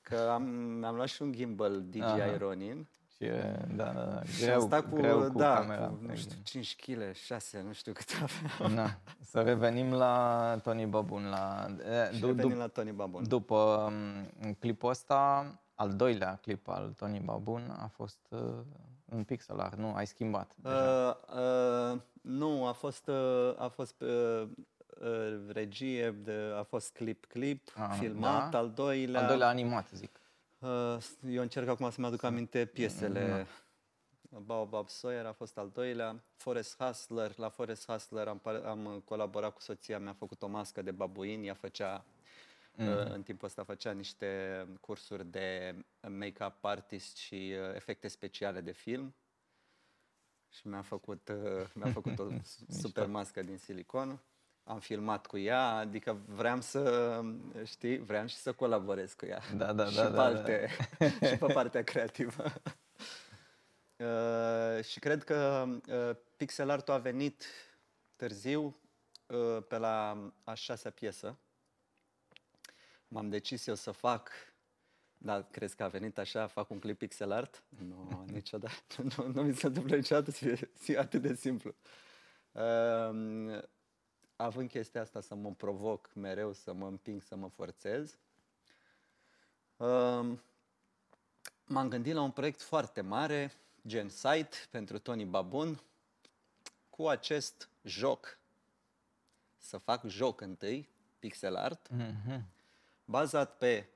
Că am, am luat și un gimbal DJI Aha. Ronin Și e, da, da, da, și greu, am stat cu, greu cu da, camera. cu, nu știu, 5 kg, 6, nu știu cât aveam. Na, să revenim la Tony Babun. La, e, Și du- revenim du- la Tony Babon. după um, clipul ăsta, al doilea clip al Tony Babun a fost uh, în pixel art, nu? Ai schimbat. deja. Uh, uh, nu, a fost, uh, a fost uh, uh, regie, de, a fost clip-clip, Ah, filmat, da. al doilea. Al doilea animat, zic. Uh, eu încerc acum să-mi aduc aminte piesele. Baobab Sawyer a fost al doilea. Forest Hustler, la Forest Hustler am, par- am colaborat cu soția mea, a făcut o mască de babuin, ea făcea, uh, în timpul ăsta făcea niște cursuri de make-up artist și uh, efecte speciale de film. Și mi-a făcut, uh, mi-a făcut o super mască din silicon. Am filmat cu ea, adică vreau să, știi, vreau și să colaborez cu ea. Da, da, și da, pe, da, da. alte, și pe partea creativă. Uh, și cred că uh, pixel art-ul a venit târziu, uh, pe la a șasea piesă. M-am decis eu să fac, da, crezi că a venit așa, fac un clip pixel art? Nu, niciodată. Nu, nu mi se întâmplă niciodată să fie, fie atât de simplu. Uh, având chestia asta să mă provoc mereu, să mă împing, să mă forțez, uh, m-am gândit la un proiect foarte mare, gen site, pentru Tony Babun, cu acest joc. Să fac joc întâi, pixel art, Mhm. bazat pe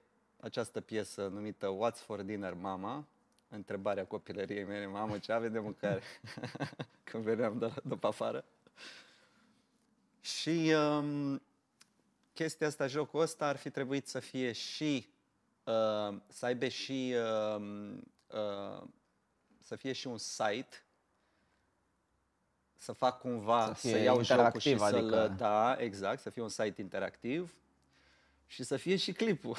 această piesă numită What's for Dinner Mama, întrebarea copilăriei mele, mamă, ce avem de mâncare? Când veneam de, de pe afară. Și um, chestia asta, jocul ăsta ar fi trebuit să fie și, uh, să aibă și, uh, uh, să fie și un site, să fac cumva, Să să, fie iau jocul și interactiv, să-l, adică- da, exact, să fie un site interactiv și să fie și clipul.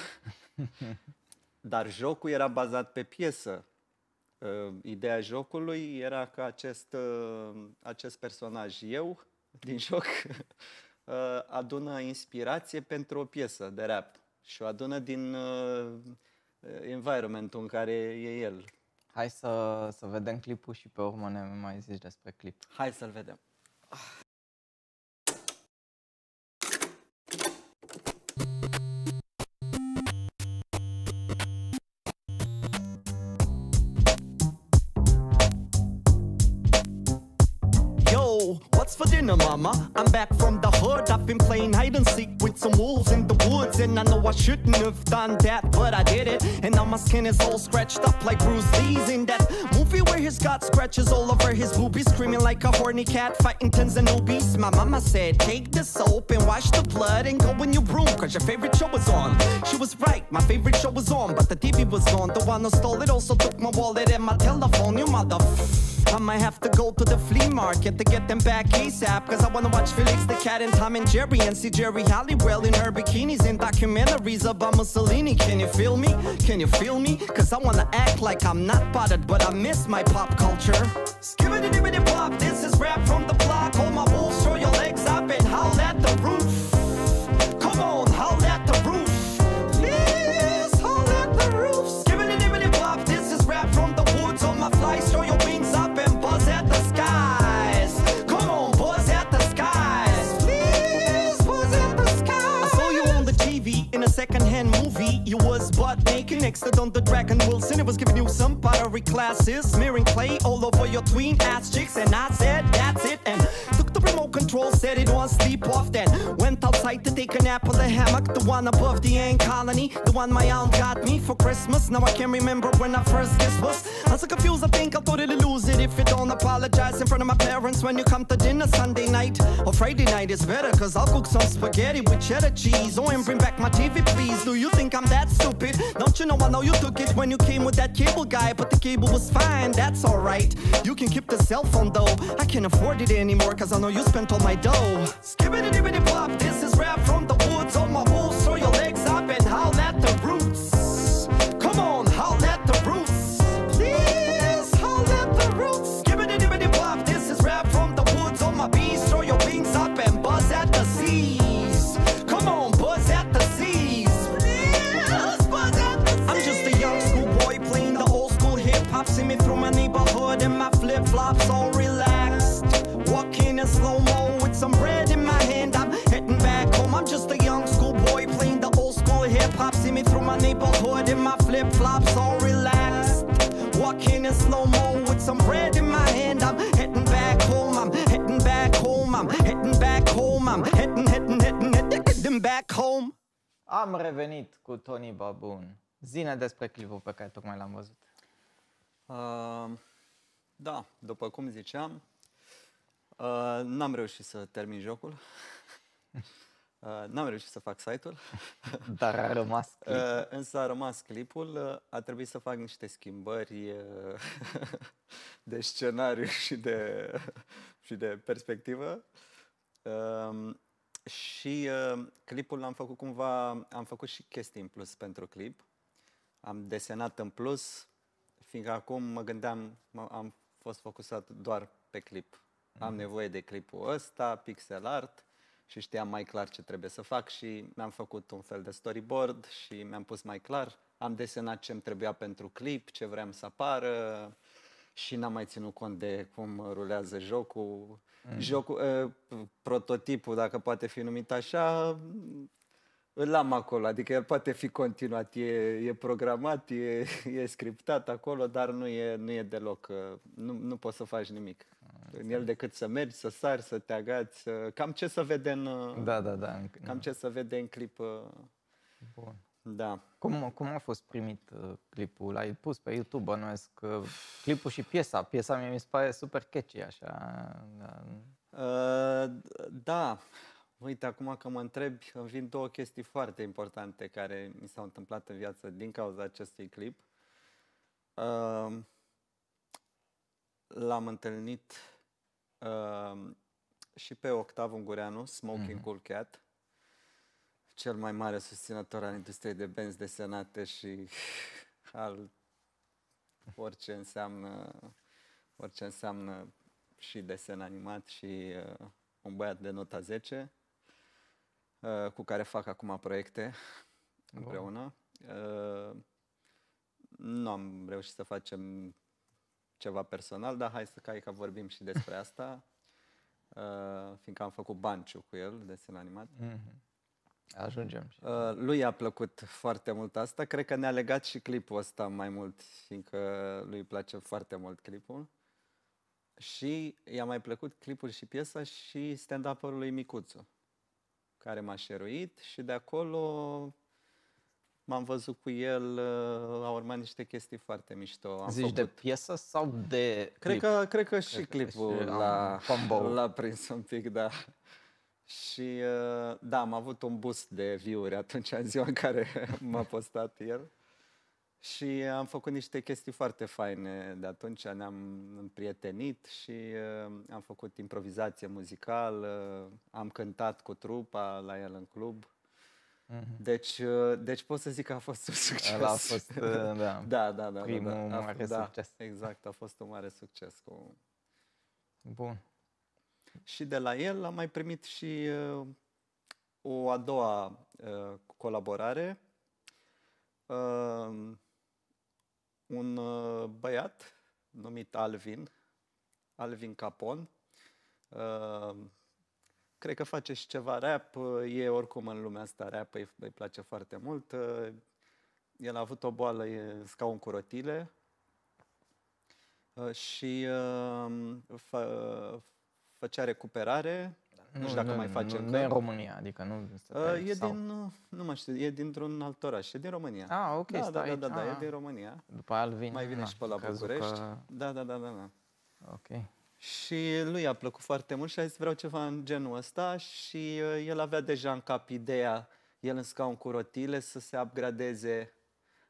Dar jocul era bazat pe piesă. Uh, ideea jocului era că acest, uh, acest personaj, eu, din joc, uh, adună inspirație pentru o piesă de rap și o adună din uh, environmentul în care e el. Hai să, să vedem clipul și pe urmă ne mai zici despre clip. Hai să-l vedem. Yo, dinner, mama? I'm back from the hood. I've been playing hide and seek with some wolves in the woods. And I know I shouldn't have done that, but I did it. And now my skin is all scratched up like Bruce Lee's in that movie where he's got scratches all over his boobies. Screaming like a horny cat fighting tens and newbies. My mama said, take the soap and wash the blood and go in your room, cause your favorite show was on. She was right, my favorite show was on, but the TV was gone. The one who stole it also took my wallet and my telephone, you mother. I might have to go to the flea market to get them back ASAP. Cause I wanna watch Felix the Cat and Tom and Jerry and see Jerry Halliwell in her bikinis in documentaries about Mussolini. Can you feel me? Can you feel me? Cause I wanna act like I'm not bothered, but I miss my pop culture. Skibbity dibbity pop, this is rap from the block. Hold my wolves, throw your legs up and howl at the roof. Naked next to Don the Dragon Wilson. It was giving you some pottery classes, smearing clay all over your tween ass chicks. And I said, that's it. And remote control, set it on sleep off. Then went outside to take a nap on the hammock, the one above the ant colony, the one my aunt got me for Christmas. Now I can't remember when I first kissed was. I'm so confused, I think I'll totally lose it if you don't apologize in front of my parents when you come to dinner Sunday night or Friday night is better, cause I'll cook some spaghetti with cheddar cheese. Oh, and bring back my TV, please. Do you think I'm that stupid? Don't you know I know you took it when you came with that cable guy, but the cable was fine, that's alright. You can keep the cell phone though. I can't afford it anymore, cause I know you spent all my dough. Skibbity dibbity pop, this is rap from the woods. On my wolves, throw your legs up and howl at the roots. Come on, howl at the roots. Please howl at the roots. Skibbity dibbity pop, this is rap from the woods. On my bees, throw your wings up and buzz at the seas. Come on, buzz at the seas. Please buzz at the seas. I'm just a young schoolboy playing the old school hip hop. See me through my neighborhood in my flip flops, all some bread in my hand. I'm heading back home. I'm just a young schoolboy playing the old school hip hop. See me through my neighborhood in my flip flops, all relaxed. Walking in slow mo with some bread in my hand. I'm heading back home. I'm heading back home. I'm heading back home. I'm heading, heading, heading, heading, heading back home. Am revenit cu Tony Babun. Zine despre clipul pe care tocmai l-am văzut. Uh, da, după cum ziceam, uh, n-am reușit să termin jocul. Uh, n-am reușit să fac site-ul, Dar a rămas clip. uh, însă a rămas clipul. Uh, a trebuit să fac niște schimbări uh, de scenariu și de, și de perspectivă. Uh, și uh, clipul l-am făcut cumva, am făcut și chestii în plus pentru clip. Am desenat în plus, fiindcă acum mă gândeam, mă, am fost focusat doar pe clip. Am nevoie de clipul ăsta, pixel art, și știam mai clar ce trebuie să fac și mi-am făcut un fel de storyboard și mi-am pus mai clar. Am desenat ce îmi trebuia pentru clip, ce vreau să apară și n-am mai ținut cont de cum rulează jocul. Mm. Jocul, uh, prototipul, dacă poate fi numit așa, îl am acolo, adică el poate fi continuat, e, e programat, e, e scriptat acolo, dar nu e, nu e deloc, uh, nu, nu poți să faci nimic. În el decât să mergi, să sari, să te agați, să... cam ce să vede în, uh, Da, da, da. cam ce să vede în clip. uh, Bun. Da. Cum, cum a fost primit uh, clipul? L-ai pus pe YouTube, bănuiesc uh, clipul și piesa. Piesa mie mi se pare super catchy, așa. Da. Uh, da, uite, acum că mă întrebi, îmi vin două chestii foarte importante care mi s-au întâmplat în viață din cauza acestui clip. Uh, l-am întâlnit uh, și pe Octav Ungureanu, Smoking Cool Cat, cel mai mare susținător al industriei de benzi desenate și al orice înseamnă, orice înseamnă și desen animat și uh, un băiat de nota 10 uh, cu care fac acum proiecte împreună. Uh, nu am reușit să facem ceva personal, dar hai să cai că vorbim și despre asta, uh, fiindcă am făcut banciu cu el, desen animat. Mhm. Ajungem. și- Uh, lui i-a plăcut foarte mult asta. Cred că ne-a legat și clipul ăsta mai mult, fiindcă lui îi place foarte mult clipul. Și i-a mai plăcut clipul și piesa și stand-up-ul lui Micuțu, care m-a șeruit și de acolo m-am văzut cu el, uh, au urmat niște chestii foarte mișto. Am Zici de făcut... piesă sau de Cred clip? că, cred că și Cred că clipul și am l-a, combo. l-a prins un pic, da. Și uh, da, am avut un boost de view-uri atunci în ziua în care m-a postat el. Și am făcut niște chestii foarte faine de atunci, ne-am împrietenit și uh, am făcut improvizație muzicală, am cântat cu trupa la el în club. Deci, uh, deci pot să zic că a fost un succes. Ăla a fost, uh, da, da, da, da, primul da, da. A- mare da, succes. Exact, a fost un mare succes. Cu... Bun. Și de la el am mai primit și uh, o a doua uh, colaborare. Uh, un uh, băiat numit Alvin, Alvin Capon. Uh, cred că face și ceva rap, uh, e oricum în lumea asta rap, îi, îi place foarte mult. Uh, el a avut o boală, e scaun cu rotile uh, și uh, fă, făcea recuperare. Nu, știu dacă mai face nu, încă. nu e în România, adică nu stătea Uh, aici, e sau- din, uh, nu mai știu, e dintr-un alt oraș, e din România. Ah, ok, da, da, stă da, aici. da, da, Ah, e ah. din România. După Alvin. Mai vine na, și pe la am crezut București. Că... Da, da, da, da, da. Ok. Și lui a plăcut foarte mult și a zis vreau ceva în genul ăsta și uh, el avea deja în cap ideea, el în scaun cu rotile, să se upgradeze.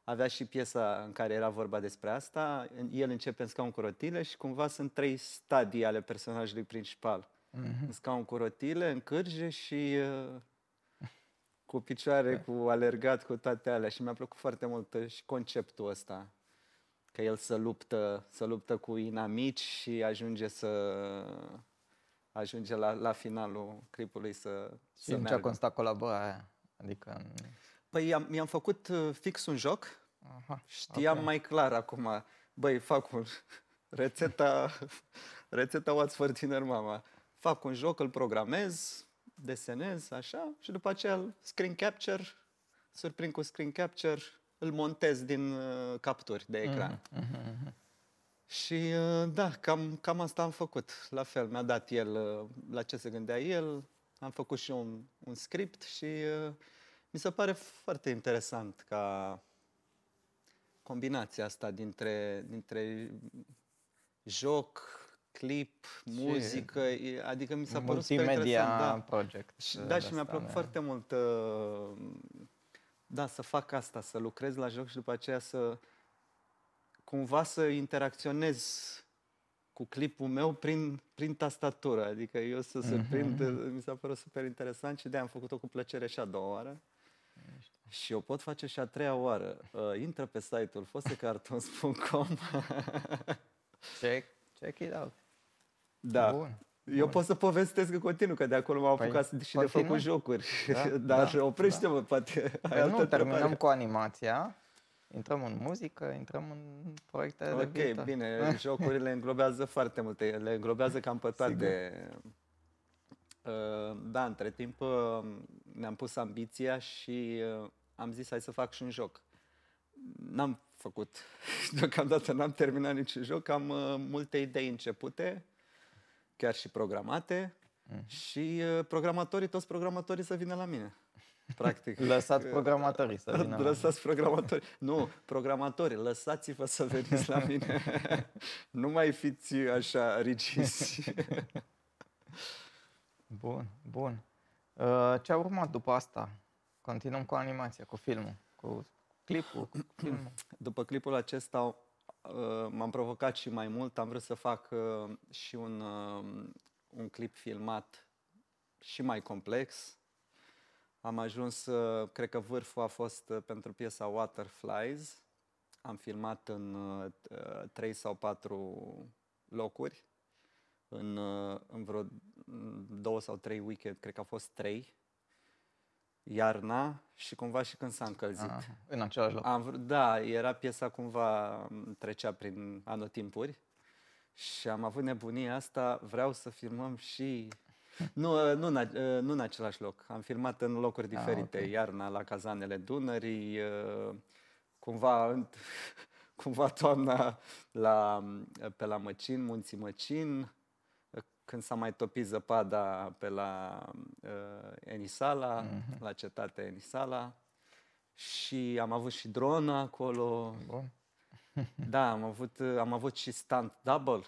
Avea și piesa în care era vorba despre asta. El începe în scaun cu rotile și cumva sunt trei stadii ale personajului principal. Mhm. În scaun cu rotile, în cârje și uh, cu picioare, cu alergat, cu toate alea. Și mi-a plăcut foarte mult uh, și conceptul ăsta. Că el să luptă, să luptă cu inamici și ajunge să ajunge la, la finalul clipului să, Și să în ce a meargă. constat colaborarea aia? Adică în... Păi i-am, i-am făcut uh, fix un joc, Aha, știam ok. mai clar acum, băi, fac un rețeta, rețeta What's for Dinner Mama. Fac un joc, îl programez, desenez, așa, și după aceea îl screen capture, surprind cu screen capture, îl montez din uh, capturi de ecran. Mhm, Și uh, da, cam, cam asta am făcut. La fel, mi-a dat el uh, la ce se gândea el, am făcut și eu un, un script și uh, mi se pare foarte interesant ca combinația asta dintre, dintre joc, clip, muzică, e- adică mi s-a părut super Multimedia interesant. Da. project. Și, de da, și mi-a asta, plăcut da. foarte mult uh, da, să fac asta, să lucrez la joc și după aceea să cumva să interacționez cu clipul meu prin, prin tastatură. Adică eu să surprind, mi s-a părut super interesant și de-aia am făcut-o cu plăcere și a doua oară. Și o pot face și a treia oară. Uh, intră pe site-ul fostecartons.com Check, check it out. Da. Bun. Eu pot să povestesc în continuu, că de acolo m-am Păi, apucat și de continuă. făcut jocuri. Da, Dar da, oprește-mă, poate ai Păi altă nu, terminăm întrebare. cu animația, intrăm în muzică, intrăm în proiecte de Ok, viitor. bine, jocurile englobează foarte multe, le englobează cam pe toate. Uh, Da, între timp uh, ne-am pus ambiția și uh, am zis hai să fac și un joc. N-am făcut, deocamdată n-am terminat niciun joc, am uh, multe idei începute, chiar și programate și uh, programatorii, toți programatorii să vină la mine. Practic. Lăsați programatorii să vină. la- Lăsați programatorii. Nu, programatorii, lăsați-vă să veniți la mine. nu mai fiți așa rigizi. Bun, bun. Uh, ce a urmat după asta? Continuăm cu animația, cu filmul, cu clipul, cu filmul. După clipul acesta uh, m-am provocat și mai mult. Am vrut să fac uh, și un, uh, un clip filmat și mai complex. Am ajuns, uh, cred că vârful a fost uh, pentru piesa Waterflies. Am filmat în uh, uh, trei sau patru locuri. În, uh, în vreo mm, două sau trei weekend, cred că au fost trei. Iarna și cumva și când s-a încălzit. Ah, în același loc. Am vrut, da, era piesa cumva m, trecea prin anotimpuri și am avut nebunia asta, vreau să filmăm și... Nu, uh, nu, în a- uh, nu în același loc. Am filmat în locuri diferite. ok. Iarna la cazanele Dunării, uh, cumva, în- cumva toamna la, pe la Măcin, Munții Măcin, uh, când s-a mai topit zăpada pe la uh, Enisala, la cetatea Enisala. Și am avut și dronă acolo. Bun. Da, am avut, am avut și stand double.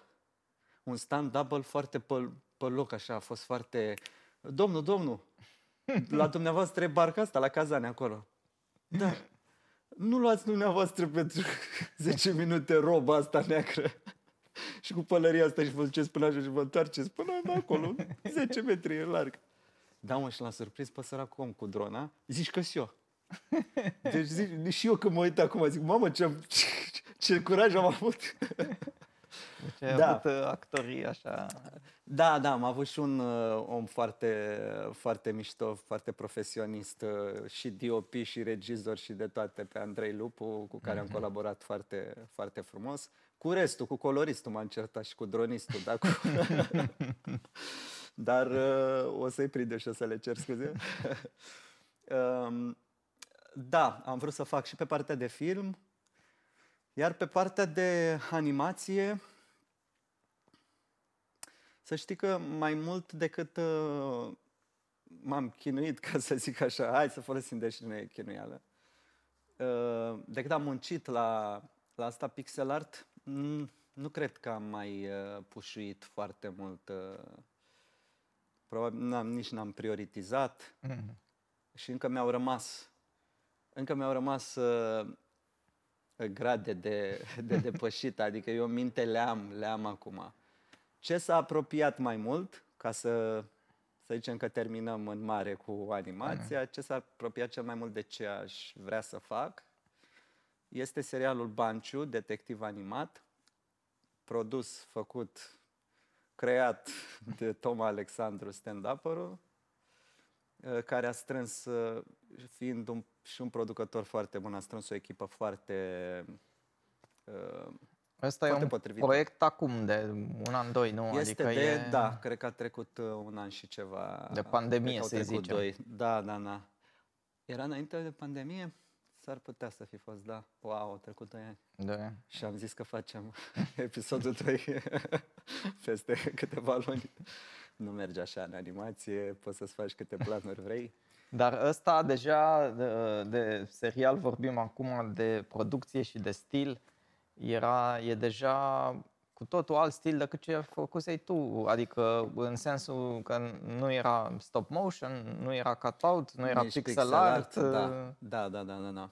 Un stand double foarte pe, pe loc, așa, a fost foarte... Domnul, domnul, la dumneavoastră e barca asta, la cazane acolo. Da. nu luați dumneavoastră pentru 10 minute roba asta neagră și cu pălăria asta și vă duceți până așa și vă întoarceți până acolo, 10 metri larg. Da, mă, și l-am surprins pe săracul om cu drona. Zici că și eu. Deci zic, și eu când mă uit acum, zic, mamă, ce, ce, ce curaj am avut. Deci ai Da. avut uh, actorii așa... Da, da, am avut și un uh, om foarte, foarte mișto, foarte profesionist, uh, și DOP, și regizor, și de toate, pe Andrei Lupu, cu care am colaborat foarte, foarte frumos. Cu restul, cu coloristul m-am certat și cu dronistul, da, cu... Dar uh, o să-i prinde și o să le cer scuze. um, da, am vrut să fac și pe partea de film, iar pe partea de animație, să știi că mai mult decât uh, m-am chinuit, ca să zic așa, hai să folosim de și noi chinuială, uh, decât am muncit la, la asta pixel art, n- nu cred că am mai uh, pușuit foarte mult. Uh, probabil n-am, nici n-am prioritizat Mhm. și încă mi-au rămas încă mi-au rămas uh, grade de, de depășit, adică eu minte le am, le am acum. Ce s-a apropiat mai mult, ca să, să zicem că terminăm în mare cu animația, ce s-a apropiat cel mai mult de ce aș vrea să fac, este serialul Banciu, detectiv animat, produs, făcut, creat de Toma Alexandru, stand-up-ul, uh, care a strâns, uh, fiind un, și un producător foarte bun, a strâns o echipă foarte... uh, Ăsta e Foarte un potrivit. proiect acum de un an, doi, nu? Este adică de, e... da, cred că a trecut uh, un an și ceva. De pandemie, cred că au să-i trecut zicem. Doi. Da, da, da. Era înainte de pandemie? S-ar putea să fi fost, da. Wow, au trecut doi ani. Da. Și am zis că facem episodul 2 peste câteva luni. Nu merge așa în animație, poți să-ți faci câte planuri vrei. Dar ăsta deja de, de serial vorbim acum de producție și de stil. Era, e deja cu totul alt stil decât ce făcusei tu. Adică în sensul că nu era stop motion, nu era cutout, nu era Nici pixel, art. da. uh, da, da, da, da, da.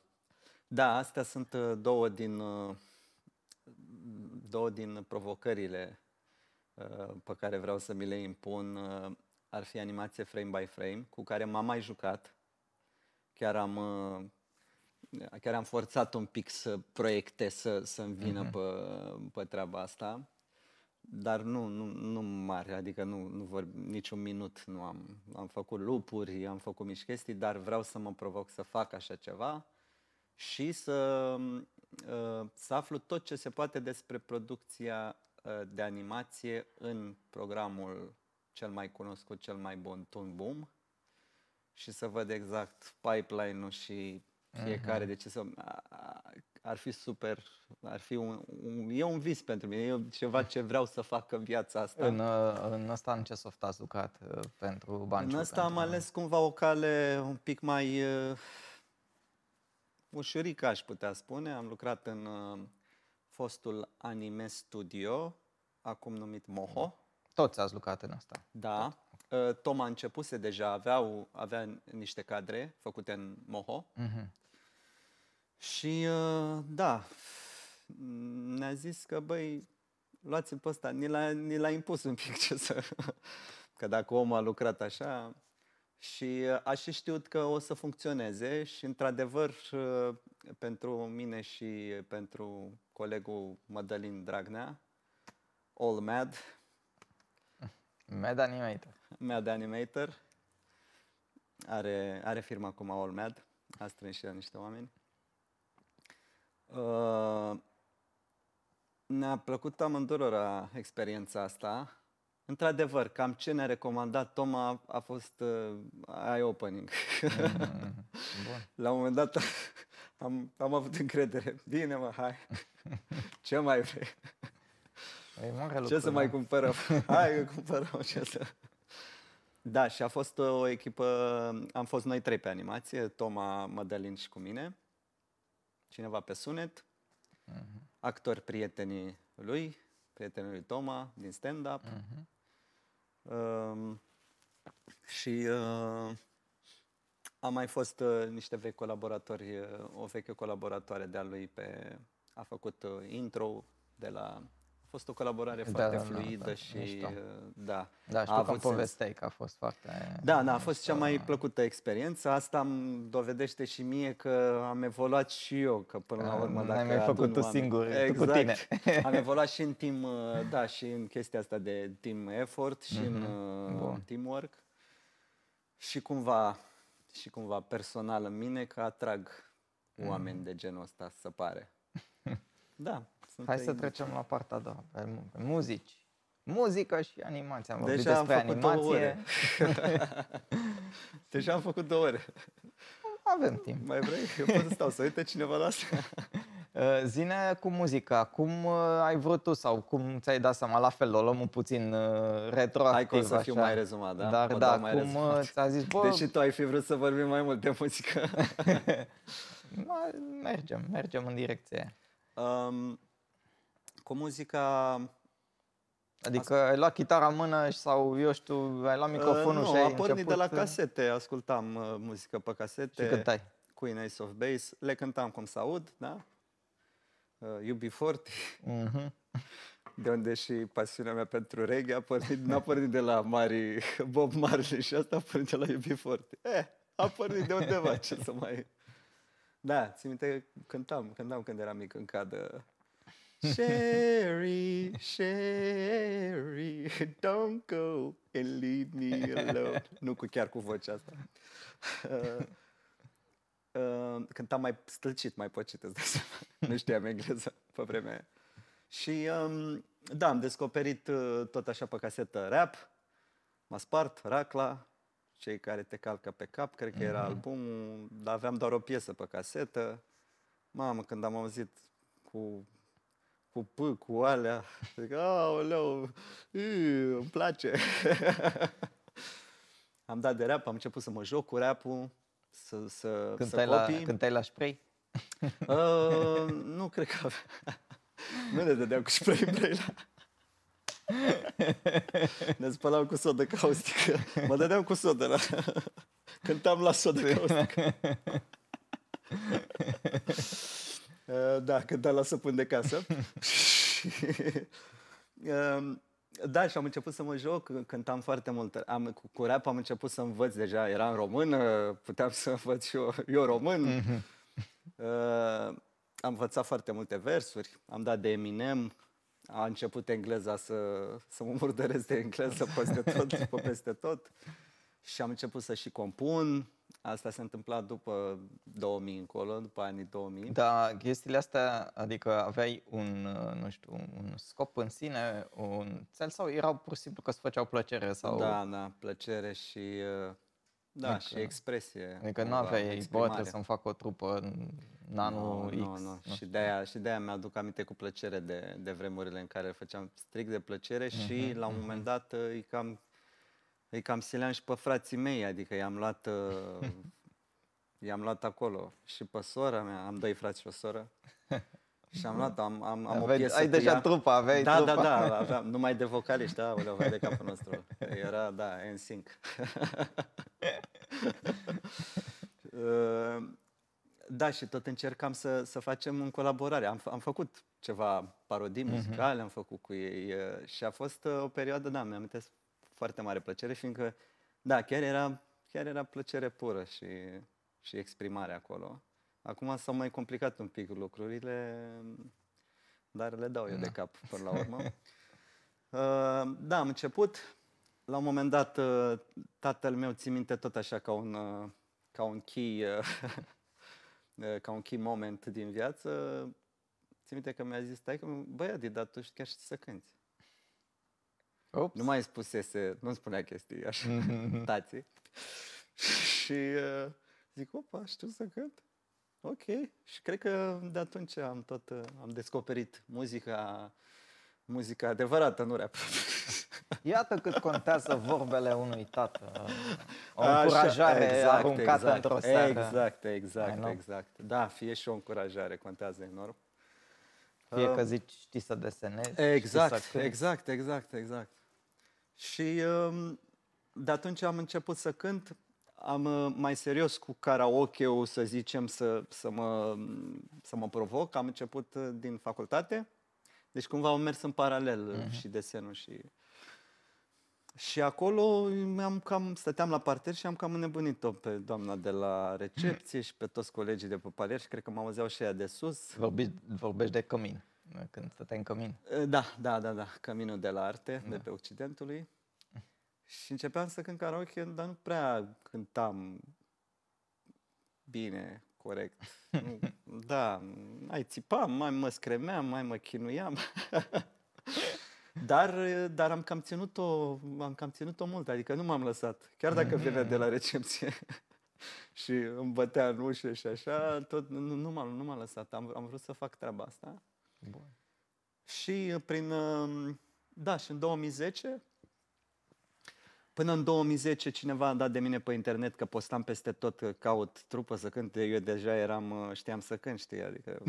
Da, astea sunt uh, două din, uh, două din provocările uh, pe care vreau să mi le impun. Uh, Ar fi animație frame by frame, cu care m-am mai jucat. Chiar am, uh, chiar am forțat un pic să proiectez, să, să-mi vină pe, pe treaba asta. Dar nu, nu, nu mare, adică nu, nu vor niciun minut nu am. Am făcut lupuri, am făcut mici chestii, dar vreau să mă provoc să fac așa ceva și să, uh, să aflu tot ce se poate despre producția uh, de animație în programul cel mai cunoscut, cel mai bun, Toon Boom și să văd exact pipeline-ul și fiecare de ce să... a- a- Ar fi super, ar fi un, un, e un vis pentru mine, e ceva ce vreau să fac în viața asta. În, uh, în ăsta în ce soft ați lucrat uh, pentru Banciu? În asta am pentru- ales cumva o cale un pic mai uh, ușurică, aș putea spune. Am lucrat în uh, fostul Anime Studio, acum numit Moho. Toți ați lucrat în asta. Da. Uh, Tom a începuse deja, aveau, avea niște cadre făcute în Moho. Mhm. Și uh, da, ne-a zis că băi, luați-l pe ăsta, ni l-a, ni l-a impus un pic ce să... Că dacă omul a lucrat așa și uh, a și știut că o să funcționeze și într-adevăr uh, pentru mine și pentru colegul Mădălin Dragnea, All Mad, Mad Animator. Mad Animator, are, are firma acum All Mad, a strâns și el niște oameni. Uh, ne-a plăcut amândurora experiența asta. Într-adevăr, cam ce ne-a recomandat Toma a fost uh, eye-opening. Bun. La un moment dat am, am avut încredere. Bine, mă, hai. Ce mai vrei? E mare lucru, Ce să da? mai cumpărăm? Hai că cumpărăm ce să... Da, și a fost uh, o echipă, am fost noi trei pe animație, Toma, Mădălin și cu mine, cineva pe sunet, actori prietenii lui, prietenii lui Toma din stand-up. Um, și uh, Am mai fost uh, niște vechi colaboratori, uh, o veche colaboratoare de-a lui pe, a făcut uh, intro de la, a fost o colaborare Da, foarte da, da, fluidă da, și mișto. uh, da. Da, a știu că avut îmi sens. povesteai că a fost foarte... Da, da, a fost cea mai mișto. plăcută experiență. Asta îmi dovedește și mie că am evoluat și eu, că până la Da, urmă n-ai dacă mai făcut adun tu oameni- singur, tu cu exact. tine. Am evoluat și în team, uh, da, și în chestia asta de team effort și în uh, Mhm. Bun. teamwork. Și cumva, și cumva personal în mine că atrag Mhm. oameni de genul ăsta, să pare. Da. Sunt Hai să aici. trecem la partea a doua, pe, mu- pe muzici. Muzică și animație. Am vorbit Deja am despre făcut două animație. ore. Deja am făcut două ore. Avem timp. Mai vrei? Eu pot să stau să uite cineva la asta. Uh, Zine cu muzica, cum uh, ai vrut tu sau cum ți-ai dat seama? La fel, o luăm un puțin uh, retroactiv. Hai că o să fiu așa. mai rezumat, da? Dar O da, dau mai cum rezumat. uh, ți-a zis, bă, Deși tu ai fi vrut să vorbim mai mult de muzică. mai- mergem, mergem în direcție aia. um, cu muzica... Adică ai luat chitara în mână și- sau, eu știu, ai luat microfonul uh, și nu, ai a pornit început... de la uh, casete, ascultam uh, muzică pe casete. Și cântai. Queen Ace of Base, le cântam cum să aud, da? Uh, UB40, Mhm. de unde și pasiunea mea pentru reggae a pornit, n-a pornit de la mari Bob Marley și asta a pornit de la UB40. Eh, a pornit de undeva, ce să mai... Da, țin minte, cântam, cântam când eram mic în cadă. Sherry, Sherry, don't go and leave me alone. Nu cu chiar cu vocea asta. Uh, uh, cântam mai stâlcit, mai pocit, îți dai seama. Nu știam engleză pe vremea aia. Și um, da, am descoperit uh, tot așa pe casetă rap, m-a spart, Racla, cei care te calcă pe cap, cred că era albumul, dar aveam doar o piesă pe casetă. Mamă, când am auzit cu cu P, cu alea, zic, aoleu, ii, îmi place. am dat de rap, am început să mă joc cu rap-ul, să, să, Cântai să la, copii. cântai la spray? Uh, nu cred că avea. Nu ne dădeam cu spray în Braila. Ne spălam cu sodă caustică. Mă dădeam cu sodă la... Cântam la sodă caustică. Uh, da, cântam la săpun de casă. Și, um, da, și am început să mă joc, cântam foarte mult. Am, cu, cu rap am început să învăț deja, eram român, uh, puteam să învăț și eu, eu român. Uh, am învățat foarte multe versuri, am dat de Eminem, a început engleza să, să mă murdăresc de engleză peste tot, pe peste tot. Și am început să și compun. Asta s-a întâmplat după 2000 încolo, după anii 2000. Da, chestiile astea, adică aveai un, uh, nu știu, un scop în sine, un cel sau erau pur și simplu că îți făceau plăcere sau... Da, da, plăcere și, uh, da, Adică- și expresie. Adică nu cumva, aveai, bă, exprimare. trebuie să-mi fac o trupă în, în anul nu, X. Nu, nu. nu Și de-aia, și de-aia mi-aduc aminte cu plăcere de, de vremurile în care făceam strict de plăcere și Mhm, la un moment dat îi cam, îi cam sileam și pe frații mei, adică i-am luat, uh, i-am luat acolo și pe sora mea, am doi frați și o soră, și am luat, am, am, am o Aveai- piesă ai cu deja ea. trupa, aveai da, trupa. Da, da, aveam, numai de vocaliști, da, o de capul nostru. Era, da, în sync. Uh, da, și tot încercam să, să facem în colaborare. Am, f- am făcut ceva parodii muzicale, am făcut cu ei uh, și a fost uh, o perioadă, da, mi-am amintesc foarte mare plăcere, fiindcă, da, chiar era, chiar era plăcere pură și, și exprimare acolo. Acum s-au mai complicat un pic lucrurile, dar le dau eu de cap până la urmă. Uh, da, am început. La un moment dat, uh, tatăl meu, țin minte tot așa ca un, uh, ca un key, uh, uh, ca un key moment din viață. Țin minte că mi-a zis, stai că, băi, Adi, dar tu chiar știi să cânti. Ups. Nu mai spusese, nu spunea chestii așa, tații. și uh, zic, opa, știu să cânt. Ok. Și cred că de atunci am tot, uh, am descoperit muzica, muzica adevărată, nu rap. Iată cât contează vorbele unui tată. O Așa, încurajare exact, aruncată exact, într-o seară. Exact, I exact, know. exact. Da, fie și o încurajare, contează enorm. Fie Uh, că zici știi să desenezi, Exact, știi să cânti. exact, exact, exact. Și um, de atunci am început să cânt. am uh, mai serios cu karaoke-ul, să zicem, să, să, mă, să mă provoc. Am început uh, din facultate, deci cumva am mers în paralel uh-huh. și desenul și... Și acolo am cam, stăteam la parter și am cam înnebunit-o pe doamna de la recepție și pe toți colegii de pe palier și cred că mă auzeau și ea de sus. Vorbi, vorbești de cămin, când stăteai în cămin. Da, da, da, da, căminul de la arte, da. de pe Occidentului. Și începeam să cânt karaoke, dar nu prea cântam bine, corect. Nu, da, mai țipam, mai mă scremeam, mai mă chinuiam. dar, dar am cam ținut-o, am cam ținut-o mult, adică nu m-am lăsat. Chiar dacă venea de la recepție și îmi bătea în ușă și așa, tot, nu, nu, m-am, nu m-am lăsat. Am, am vrut să fac treaba asta. Bun. Și prin, da, și în 2010 Până în 2010 cineva a dat de mine pe internet că postam peste tot că caut trupă să cânt. Eu deja eram, uh, știam să cânt, știi, adică...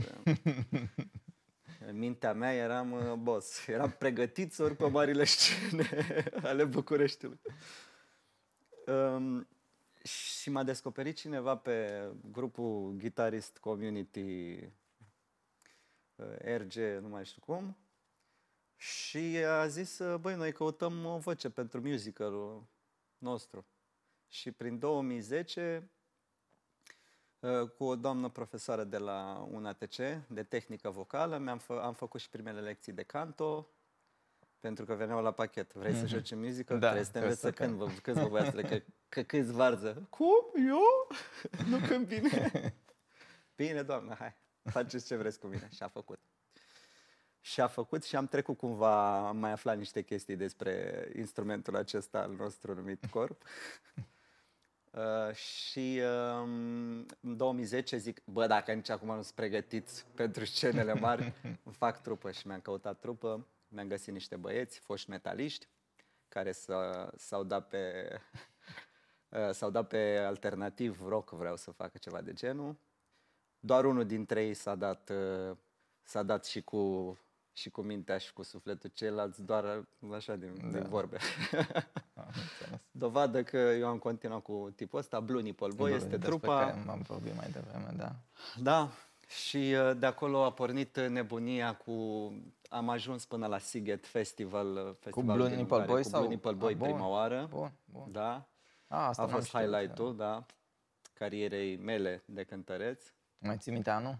în mintea mea eram uh, boss. Eram pregătit să urc pe marile scene ale Bucureștiului. Um, și m-a descoperit cineva pe grupul Guitarist Community uh, RG, nu mai știu cum, și a zis, băi, noi căutăm o voce pentru musicalul nostru. Și prin 2010, ă, cu o doamnă profesoară de la UNATC, de tehnică vocală, mi-am fă, am făcut și primele lecții de canto, pentru că veneau la pachet. Vrei mm-hmm. să mhm. joci musical? Da, trebuie să te înveți să cânt. Vă, câți vă băiatule, că, că câți varză. Cum? Eu? nu cânt bine. bine, doamnă, hai. Faceți ce vreți cu mine. Și a făcut și a făcut și am trecut cumva, am mai aflat niște chestii despre instrumentul acesta al nostru numit corp. Uh, și uh, în 2010 zic, bă, dacă nici acum nu sunt pregătiți pentru scenele mari, îmi fac trupă și mi-am căutat trupă, mi-am găsit niște băieți, foști metaliști, care s-au dat pe uh, s-au dat pe alternativ rock, vreau să facă ceva de genul. Doar unul dintre ei s-a dat, uh, s-a dat și cu și cu mintea și cu sufletul, ceilalți doar așa din, da. din vorbe. Dovadă că eu am continuat cu tipul ăsta, Blue Nipple Boy Blue, este trupa. Care am vorbit mai devreme, da. Da, și uh, de acolo a pornit nebunia cu... Am ajuns până la Siget Festival. festival cu Blue Nipple Boy? Cu sau? Blue Nipple Boy ah, prima oară. Bun, bun. Da. A, asta a fost highlight-ul, da. da, carierei mele de cântăreț. Mai ții minte anul?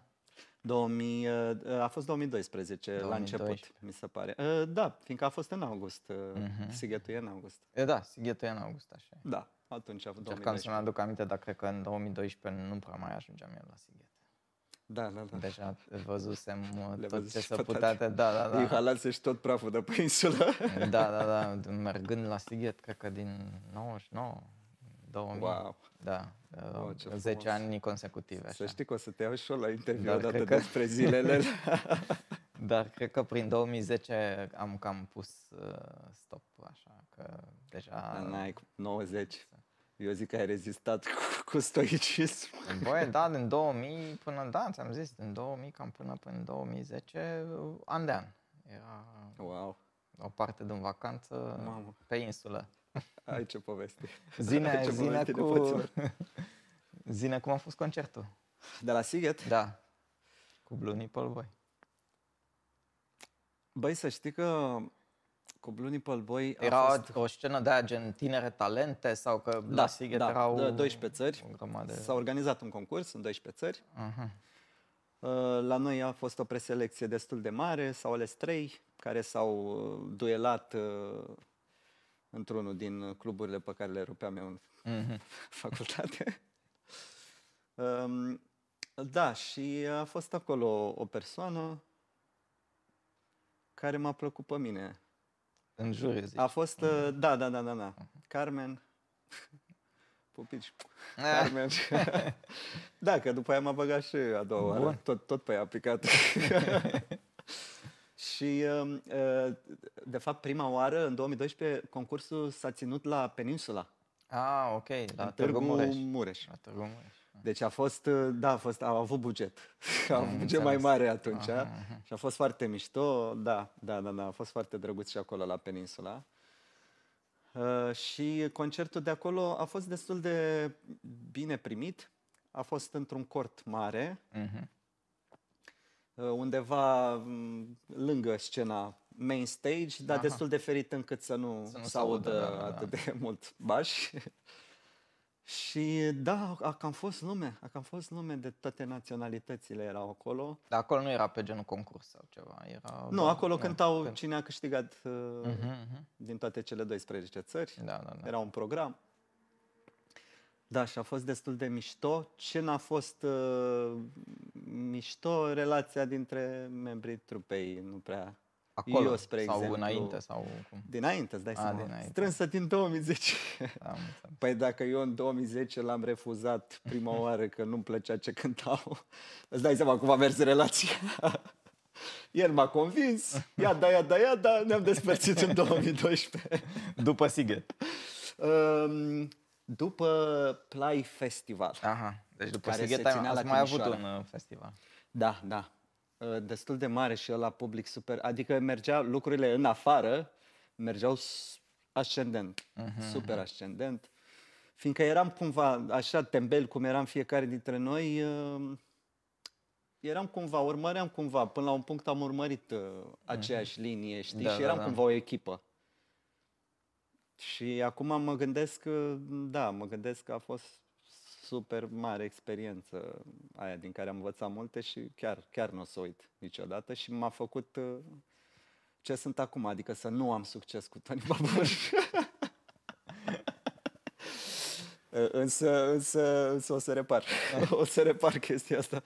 2000, uh, a fost 2012, 2012, la început, mi se pare. Uh, da, fiindcă a fost în august. Uh-huh. Sighetul e în august. E, da, Sighetul e în august, așa. Da, atunci a fost Încercam să-mi aduc aminte, dar cred că în 2012 nu prea mai ajungeam eu la Sighet. Da, da, da. Deja văzusem Le tot ce să putea. Da, da, da. Inhalase și tot praful de pe insulă. Da, da, da. Mergând la Sighet, cred că din 99, 2000. Wow. Da, wow, 10 frumos. ani consecutive. Așa. Să știi că o să te iau și eu la interviu Dar odată că... despre zilele Dar cred că prin 2010 am cam pus uh, stop, așa, că deja... Dar n-ai cu 90. Eu zic că ai rezistat cu, cu stoicism. Băi, da, din 2000 până, da, ți-am zis, din 2000 cam până până 2010, an de an. Era wow. o parte din vacanță Mamă. pe insulă. Ai ce poveste. Zine, ce zine, cu... zine cum a fost concertul. De la Siget? Da. Cu Blue Nipple Boy. Băi, să știi că cu Blue Nipple Boy a Era fost... o scenă de aia gen tinere talente sau că da, la Siget da, erau... Da, 12 țări. S-a organizat un concurs în 12 țări. Uh-huh. La noi a fost o preselecție destul de mare, s-au ales trei care s-au uh, duelat uh, într-unul din cluburile pe care le rupeam eu în mm-hmm. facultate. um, da, și a fost acolo o persoană care m-a plăcut pe mine. În jur, zici. A fost, mm-hmm. da, da, da, da, da. Carmen, pupici, Carmen. da, că după aia m-a băgat și a doua oară. Tot, tot pe ea a picat. Și, um, uh, de fapt, prima oară, în 2012, concursul s-a ținut la Peninsula. Ah, ok, la Târgu Mureș. Mureș. La Târgu Mureș. Deci a fost, uh, da, a fost, a avut buget. A avut buget mai mare atunci. Aha, aha. Și a fost foarte mișto, da, da, da, da, a fost foarte drăguț și acolo la Peninsula. Uh, și concertul de acolo a fost destul de bine primit. A fost într-un cort mare, Mhm. Uh, undeva mm, lângă scena main stage, dar Aha. destul de ferit încât să nu, Să nu să se audă audă, da, da, da. atât de mult baș. și da, a cam fost lume, a cam fost lume de toate naționalitățile erau acolo. Dar acolo nu era pe genul concurs sau ceva, era... Nu, doar- acolo da, cântau cânt- cine a câștigat uh, Mhm, mhm. din toate cele 12 țări. Da, da, da. Era un program. Da, și a fost destul de mișto. Ce n-a fost uh, mișto, relația dintre membrii trupei, nu prea. Acolo, Eu, spre sau exemplu, înainte, sau cum? Dinainte, îți dai A, seama. dinainte. Strânsă din 2010. Da, am înțeles. Păi dacă eu în 2010 l-am refuzat prima oară că nu-mi plăcea ce cântau, îți dai seama cum a mers relația. El m-a convins, ia da, ia da, ia da, ne-am despărțit în 2012. După Sighet. Um, după Play Festival. Aha, deci după Care se Sighet ai, ținea la ați mai avut Timișoara. un uh, festival. Da, da. Uh, Destul de mare și la public super. Adică mergea lucrurile în afară, mergeau s- ascendent, super ascendent. Fiindcă eram cumva așa tembel cum eram fiecare dintre noi, uh, eram cumva, urmăream cumva, până la un punct am urmărit uh, aceeași linie, știi, Da, și da, eram da. cumva o echipă. Și acum mă gândesc că, da, mă gândesc că a fost super mare experiență aia din care am învățat multe și chiar, chiar nu o să uit niciodată și m-a făcut uh, ce sunt acum, adică să nu am succes cu Tony Babur. Uh, însă, însă, însă o să repar. o să repar chestia asta.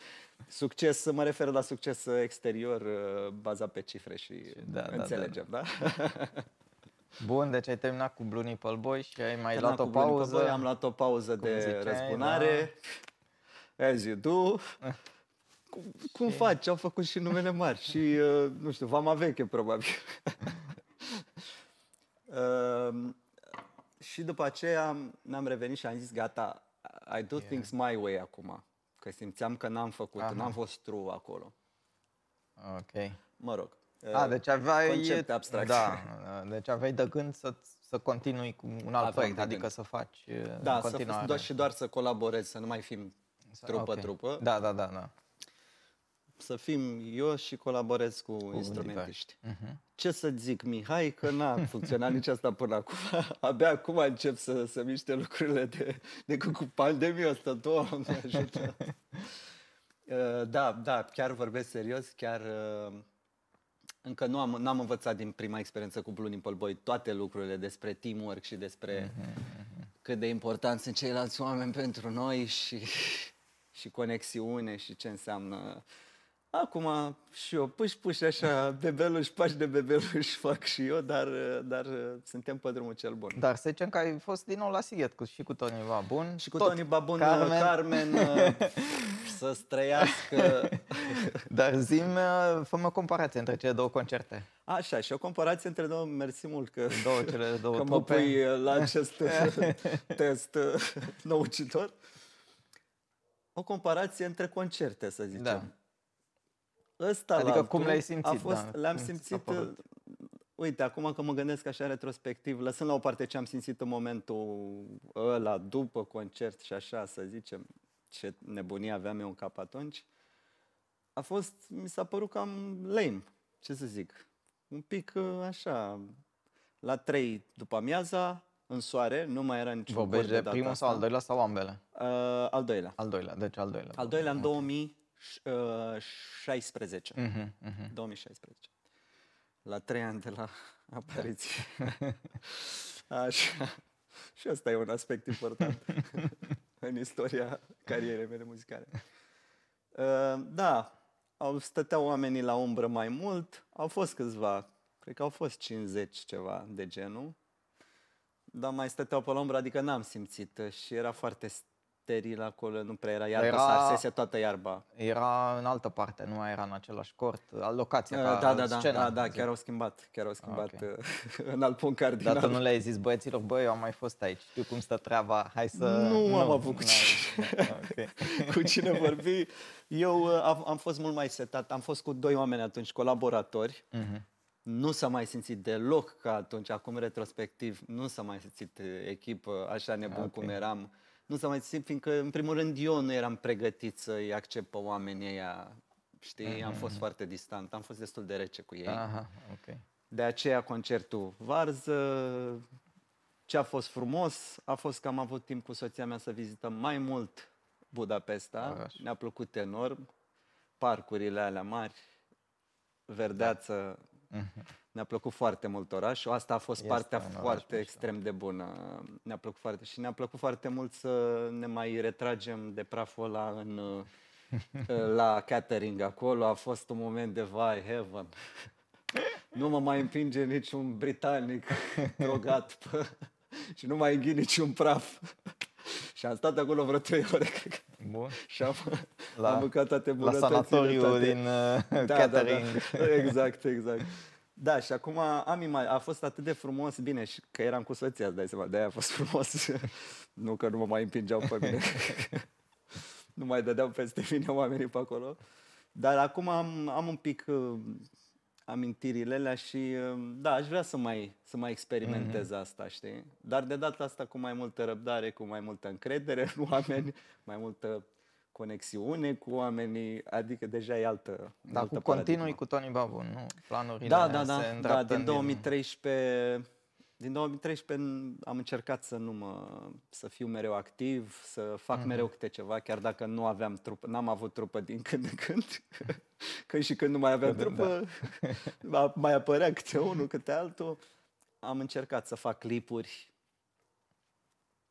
Succes, mă refer la succes exterior, uh, bazat pe cifre și da, da, da, înțelegem, da? Bun, deci ai terminat cu Blue Nipple Boy și ai mai Terminat luat o cu Blue Nipple pauză. Boy, am luat o pauză de ziceai, răzbunare. As you do. Cum, cum faci? Au făcut și numele mari. Și, uh, nu știu, Vama Veche, probabil. uh, și după aceea ne-am revenit și am zis, gata, I do yeah. things my way acum. Că simțeam că n-am făcut, Aha. n-am fost true acolo. Ok. Mă rog. A, uh, deci aveai... Concepte abstracte. Da, deci aveai de gând să, să continui cu un alt Aveam proiect, de adică gând. să faci uh, Da, în să continuare. f- doar și doar să colaborez, să nu mai fim trupă-trupă. Da, da, da, da. să fim eu și colaborez cu, instrumentiști. Uh-huh. Ce să zic, Mihai, că n-a funcționat nici asta până acum. Abia acum încep să, să miște lucrurile de, de cu, cu pandemia asta, Doamne ajută. Uh, da, da, chiar vorbesc serios, chiar uh, încă nu am, n-am învățat din prima experiență cu Blue Nipple Boy toate lucrurile despre teamwork și despre cât de important sunt ceilalți oameni pentru noi și, și conexiune și ce înseamnă. Acum și eu puși puși așa, bebeluși, pași de bebeluși fac și eu, dar, dar suntem pe drumul cel bun. Dar să zicem că ai fost din nou la Sighet cu, și cu Tony Babun. Și cu tot. Tony Babun, Carmen. Carmen, Carmen să străiască. Dar zi-mi, uh, fă o comparație între cele două concerte. Așa, și o comparație între două, mersi mult că, Două, cele două că mă trupe. pui la acest test năucitor. O comparație între concerte, să zicem. Da. Ăsta Adică la altul cum le-ai simțit, A fost, da, le-am cum ți s-a simțit, părut? uite, acum că mă gândesc așa retrospectiv, lăsând la o parte ce am simțit în momentul ăla, după concert și așa, să zicem, ce nebunie aveam eu în cap atunci, a fost, mi s-a părut cam lame, ce să zic, un pic uh, așa, la trei după amiaza, în soare, nu mai era niciun Vorbești cor de data primul asta. sau al doilea sau ambele? Uh, al doilea. Al doilea, deci al doilea. Al doilea în 2016. Mhm, mhm. 2016. La trei ani de la apariție. Așa. Și asta e un aspect important în istoria carierei mele muzicale. Uh, Da, au stăteau oamenii la umbră mai mult. Au fost câțiva, cred că au fost 50 ceva de genul. Dar mai stăteau pe la umbră, adică n-am simțit și era foarte steril acolo, nu prea era iarbă, Era- era... s-arsese toată iarba. Era în altă parte, nu mai era în același cort, locația Uh, ca da, da, da, scenă. da, da, chiar au schimbat, chiar au schimbat ok. uh, în alt punct cardinal. Dar tu nu le-ai zis băieților, băi, eu am mai fost aici, știu cum stă treaba, hai să... Nu am avut cu n-ai- ok. cu cine vorbi. Eu uh, am, am fost mult mai setat, am fost cu doi oameni atunci, colaboratori. Mhm. nu s-a mai simțit deloc ca atunci, acum retrospectiv, nu s-a mai simțit echipă așa nebun Ok. okay. cum eram. Nu s-a mai simțit, fiindcă, în primul rând, eu nu eram pregătit să-i accept pe oamenii ăia. Știi, am fost foarte distant, am fost destul de rece cu ei. Aha, ok. De aceea concertul Varză, ce a fost frumos a fost că am avut timp cu soția mea să vizităm mai mult Budapesta. Oraș. Ne-a plăcut enorm. Parcurile alea mari, verdeață. Ne-a plăcut foarte mult orașul. Asta a fost Da. Este partea un oraș foarte mișto. extrem de bună. Ne-a plăcut foarte și ne-a plăcut foarte mult să ne mai retragem de praful ăla în uh, la catering acolo. A fost un moment de vai heaven. Nu mă mai împinge niciun britanic drogat pe, și nu mai înghi niciun praf. și am stat acolo vreo trei ore, cred că. Bun. Și am, La- am mâncat toate La bunătățile. sanatoriu toate. din uh, Da, catering. Da, da. Exact, exact. Da, și acum am ima- a fost atât de frumos, bine, și că eram cu soția, îți dai seama, de-aia a fost frumos. nu că nu mă mai împingeau pe mine. nu mai dădeau peste mine oamenii pe acolo. Dar acum am, am un pic uh, amintirile alea și uh, da, aș vrea să mai, să mai experimentez asta, știi? Dar de data asta cu mai multă răbdare, cu mai multă încredere în oameni, mai multă conexiune cu oamenii, adică deja e altă Dar altă cu paradigmă. continui cu Tony Babu, nu? Planurile Da, da, se da, da, îndreaptă din în 2013, din 2013 am încercat să nu mă, să fiu mereu activ, să fac Mhm. mereu câte ceva, chiar dacă nu aveam trupă, n-am avut trupă din când în când, când și când nu mai aveam Când- trupă, da. mai apărea câte unul, câte altul. Am încercat să fac clipuri,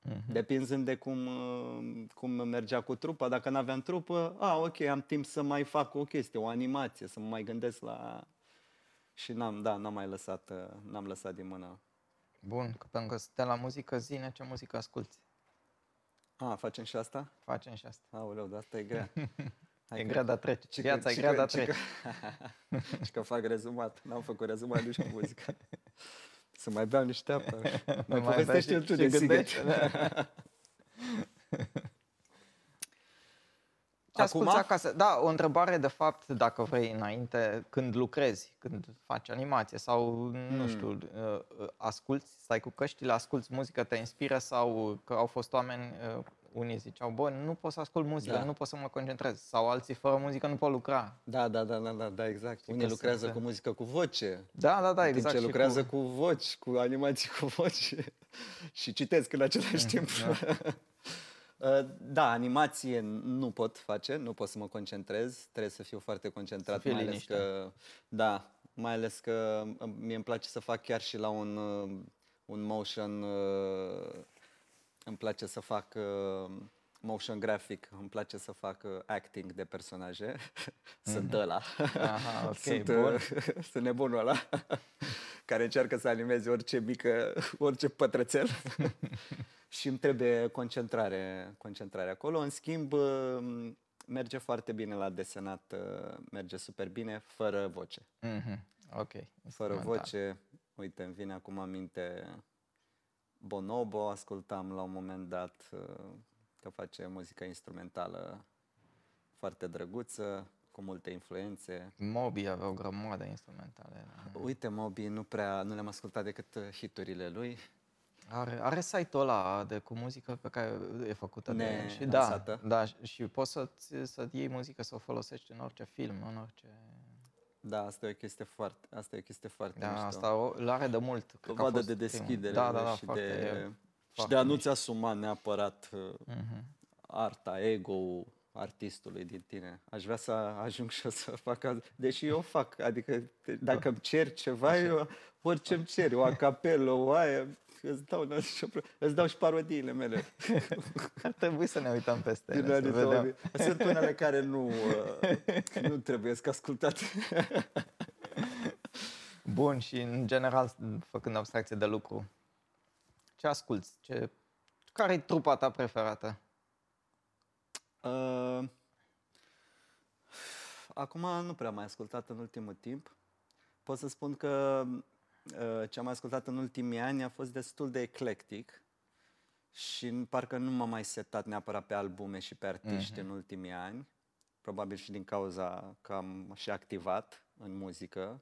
Mhm. depinzând de cum, uh, cum mergea cu trupa. Dacă nu aveam trupă, a, ok, am timp să mai fac o chestie, o animație, să mă mai gândesc la... Și n-am, da, n-am mai lăsat, uh, n-am lăsat din mână. Bun, că pentru că suntem la muzică, zine ce muzică asculti. A, facem și asta? Facem și asta. Aoleu, dar asta e grea. e grea, dar trece. ci Viața că- e ci grea, că- dar ci că- trece. Și că fac rezumat. N-am făcut rezumat nici cu muzică. Să mai beau niște apă. Mai Mai povestește bea și- tu și de Sighet. gândește, da. Ce Acum? asculti acasă? Da, o întrebare de fapt, dacă vrei, înainte, când lucrezi, când faci animație sau, nu Hmm. știu, uh, uh, asculti, stai cu căștile, asculti muzică, te inspiră sau că au fost oameni, uh, unii ziceau, bă, nu pot să ascult muzică, Da. nu pot să mă concentrez. Sau alții, fără muzică, nu pot lucra. Da, da, da, da, da, da, exact. Unii că lucrează sunt- cu muzică cu voce. Da, da, da, În timp exact. ce și lucrează cu... voci, cu animații cu voci și citesc în același timp. Uh, Da, animație nu pot face, nu pot să mă concentrez, trebuie să fiu foarte concentrat, Să fii mai ales liniște. că, da, mai ales că uh, mie îmi place să fac chiar și la un, uh, un motion, uh, îmi place să fac uh, motion graphic, îmi place să fac uh, acting de personaje, sunt ăla. Aha, ok, sunt, bun. uh, sunt nebunul ăla care încearcă să animeze orice mică, orice pătrățel și îmi trebuie concentrare, concentrare acolo. În schimb, uh, merge foarte bine la desenat, uh, merge super bine, fără voce. Mhm, Ok. Fără instrumental. voce, uite, îmi vine acum aminte Bonobo, ascultam la un moment dat uh, că face muzică instrumentală foarte drăguță, cu multe influențe. Moby avea o grămadă instrumentale. da. Uite, Moby, nu prea, nu le-am ascultat decât uh, hiturile lui. Are, are site-ul ăla de, cu muzică pe care e făcută de Ne- el. Și da, lansată. da, și- și poți să-ți, să iei muzică să o folosești în orice film, în orice... Da, asta e o chestie foarte, asta e o chestie foarte Da, mișto. asta o, îl are de mult. o Cred că a vadă fost de primul. deschidere da, da, da, și, foarte, de, și foarte de a nu-ți asuma neapărat uh, Mhm. arta, ego artistului din tine. Aș vrea să ajung și eu să fac asta. Deși eu fac, adică te- dacă îmi cer ceva, eu orice îmi cer, o acapelă, o aia, îți dau, îți dau și parodiile mele. Ar trebui să ne uităm peste Din ele, să anii vedem. 2000. Sunt unele care nu, uh, nu trebuie să ascultate. Bun, și în general, făcând abstracție de lucru, ce asculti? Ce, care e trupa ta preferată? Uh, acum nu prea am mai ascultat în ultimul timp. Pot să spun că uh, ce am mai ascultat în ultimii ani a fost destul de eclectic și parcă nu m-am mai setat neapărat pe albume și pe artiști în ultimii ani. Probabil și din cauza că am și activat în muzică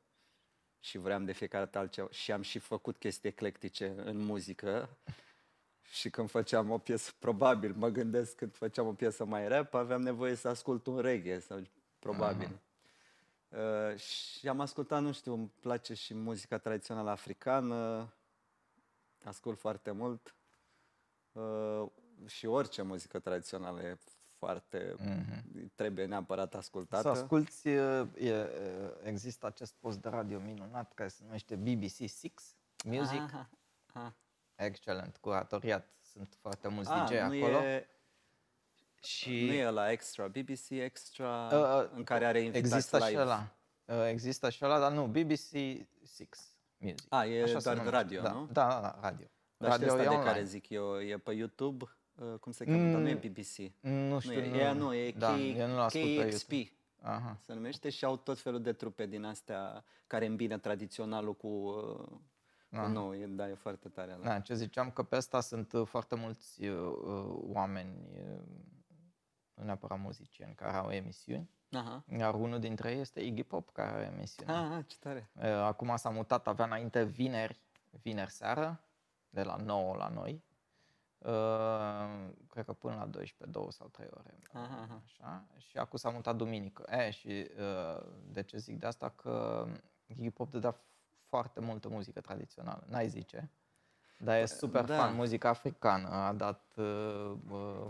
și vreau de fiecare dată altceva. Și am și făcut chestii eclectice în muzică. Și când făceam o piesă, probabil, mă gândesc când făceam o piesă mai rap, aveam nevoie să ascult un reggae sau probabil. Uh, și am ascultat, nu știu, îmi place și muzica tradițională africană, ascult foarte mult. Uh, și orice muzică tradițională e foarte, trebuie neapărat ascultată. Să asculti, e, e, există acest post de radio minunat care se numește BBC Six Music. Aha, aha. Excelent, curatoriat. Sunt foarte mulți Ah, DJ nu acolo. E, și nu e la Extra, BBC Extra, Uh, uh, în care are invitați există live. și ăla. Uh, Există și ăla, dar nu, BBC Six Music. A, e Așa se doar numește. radio, da, nu? Da, da, da, radio. Dar și radio asta e de online. care zic eu, e pe YouTube, uh, cum se cheamă, dar nu e BBC. Nu știu, nu, e, e, nu, e da, K, eu nu-l ascult pe KXP. YouTube. Aha. Se numește și au tot felul de trupe din astea care îmbină tradiționalul cu, uh, cu nou. E, da, e foarte tare. Da. Da, ce ziceam că pe asta sunt uh, foarte mulți uh, uh, oameni, uh, nu neapărat muzicieni, care au emisiuni. Aha. Iar unul dintre ei este Iggy Pop, care are emisiune. Ah, ce tare. Uh, Acum s-a mutat, avea înainte vineri, vineri seară, de la 9 la noi. Uh, cred că până la 12, 2 sau 3 ore. Aha, aha. Așa. Și acum s-a mutat duminică. E, și uh, de ce zic de asta? Că Iggy Pop dădea foarte multă muzică tradițională, n-ai zice. Dar e super da. fan muzică africană. A dat uh, uh,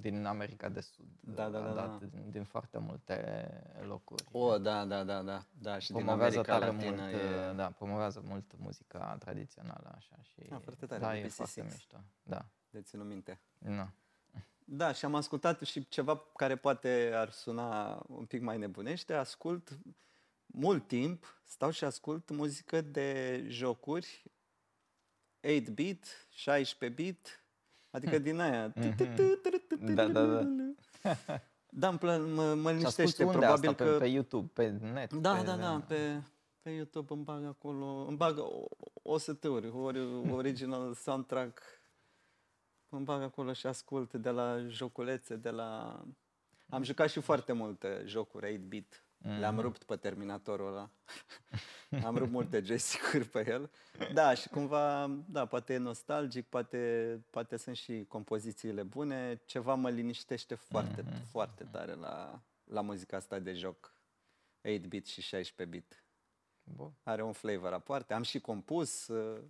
din America de Sud. Da, da, a da, dat da. din, din foarte multe locuri. O, da, da, da, da. Da, și din promovează America tare Latină mult, e... uh, da, promovează mult muzica tradițională așa și Ah, foarte tare, da, e BBC foarte Six. mișto. Da. de ținut minte. Nu. Da, și am ascultat și ceva care poate ar suna un pic mai nebunește. Ascult mult timp, stau și ascult muzică de jocuri 8-bit, 16-bit, adică din aia. Da, da, da. Da, îmi plă- mă, mă Și liniștește, asculti unde probabil asta? că... Pe, pe YouTube, pe net? Da, pe, da, da, pe, pe YouTube îmi bag acolo, îmi bag o- OST-uri, ori original soundtrack, îmi bag acolo și ascult de la joculețe, de la... Am jucat și foarte multe jocuri 8-bit, le-am rupt pe Terminatorul ăla, am rupt multe joystick-uri pe el. Da, și cumva, da, poate e nostalgic, poate, poate sunt și compozițiile bune, ceva mă liniștește foarte, foarte tare la, la muzica asta de joc. 8-bit și 16-bit. Bun. Are un flavor aparte. Am și compus uh,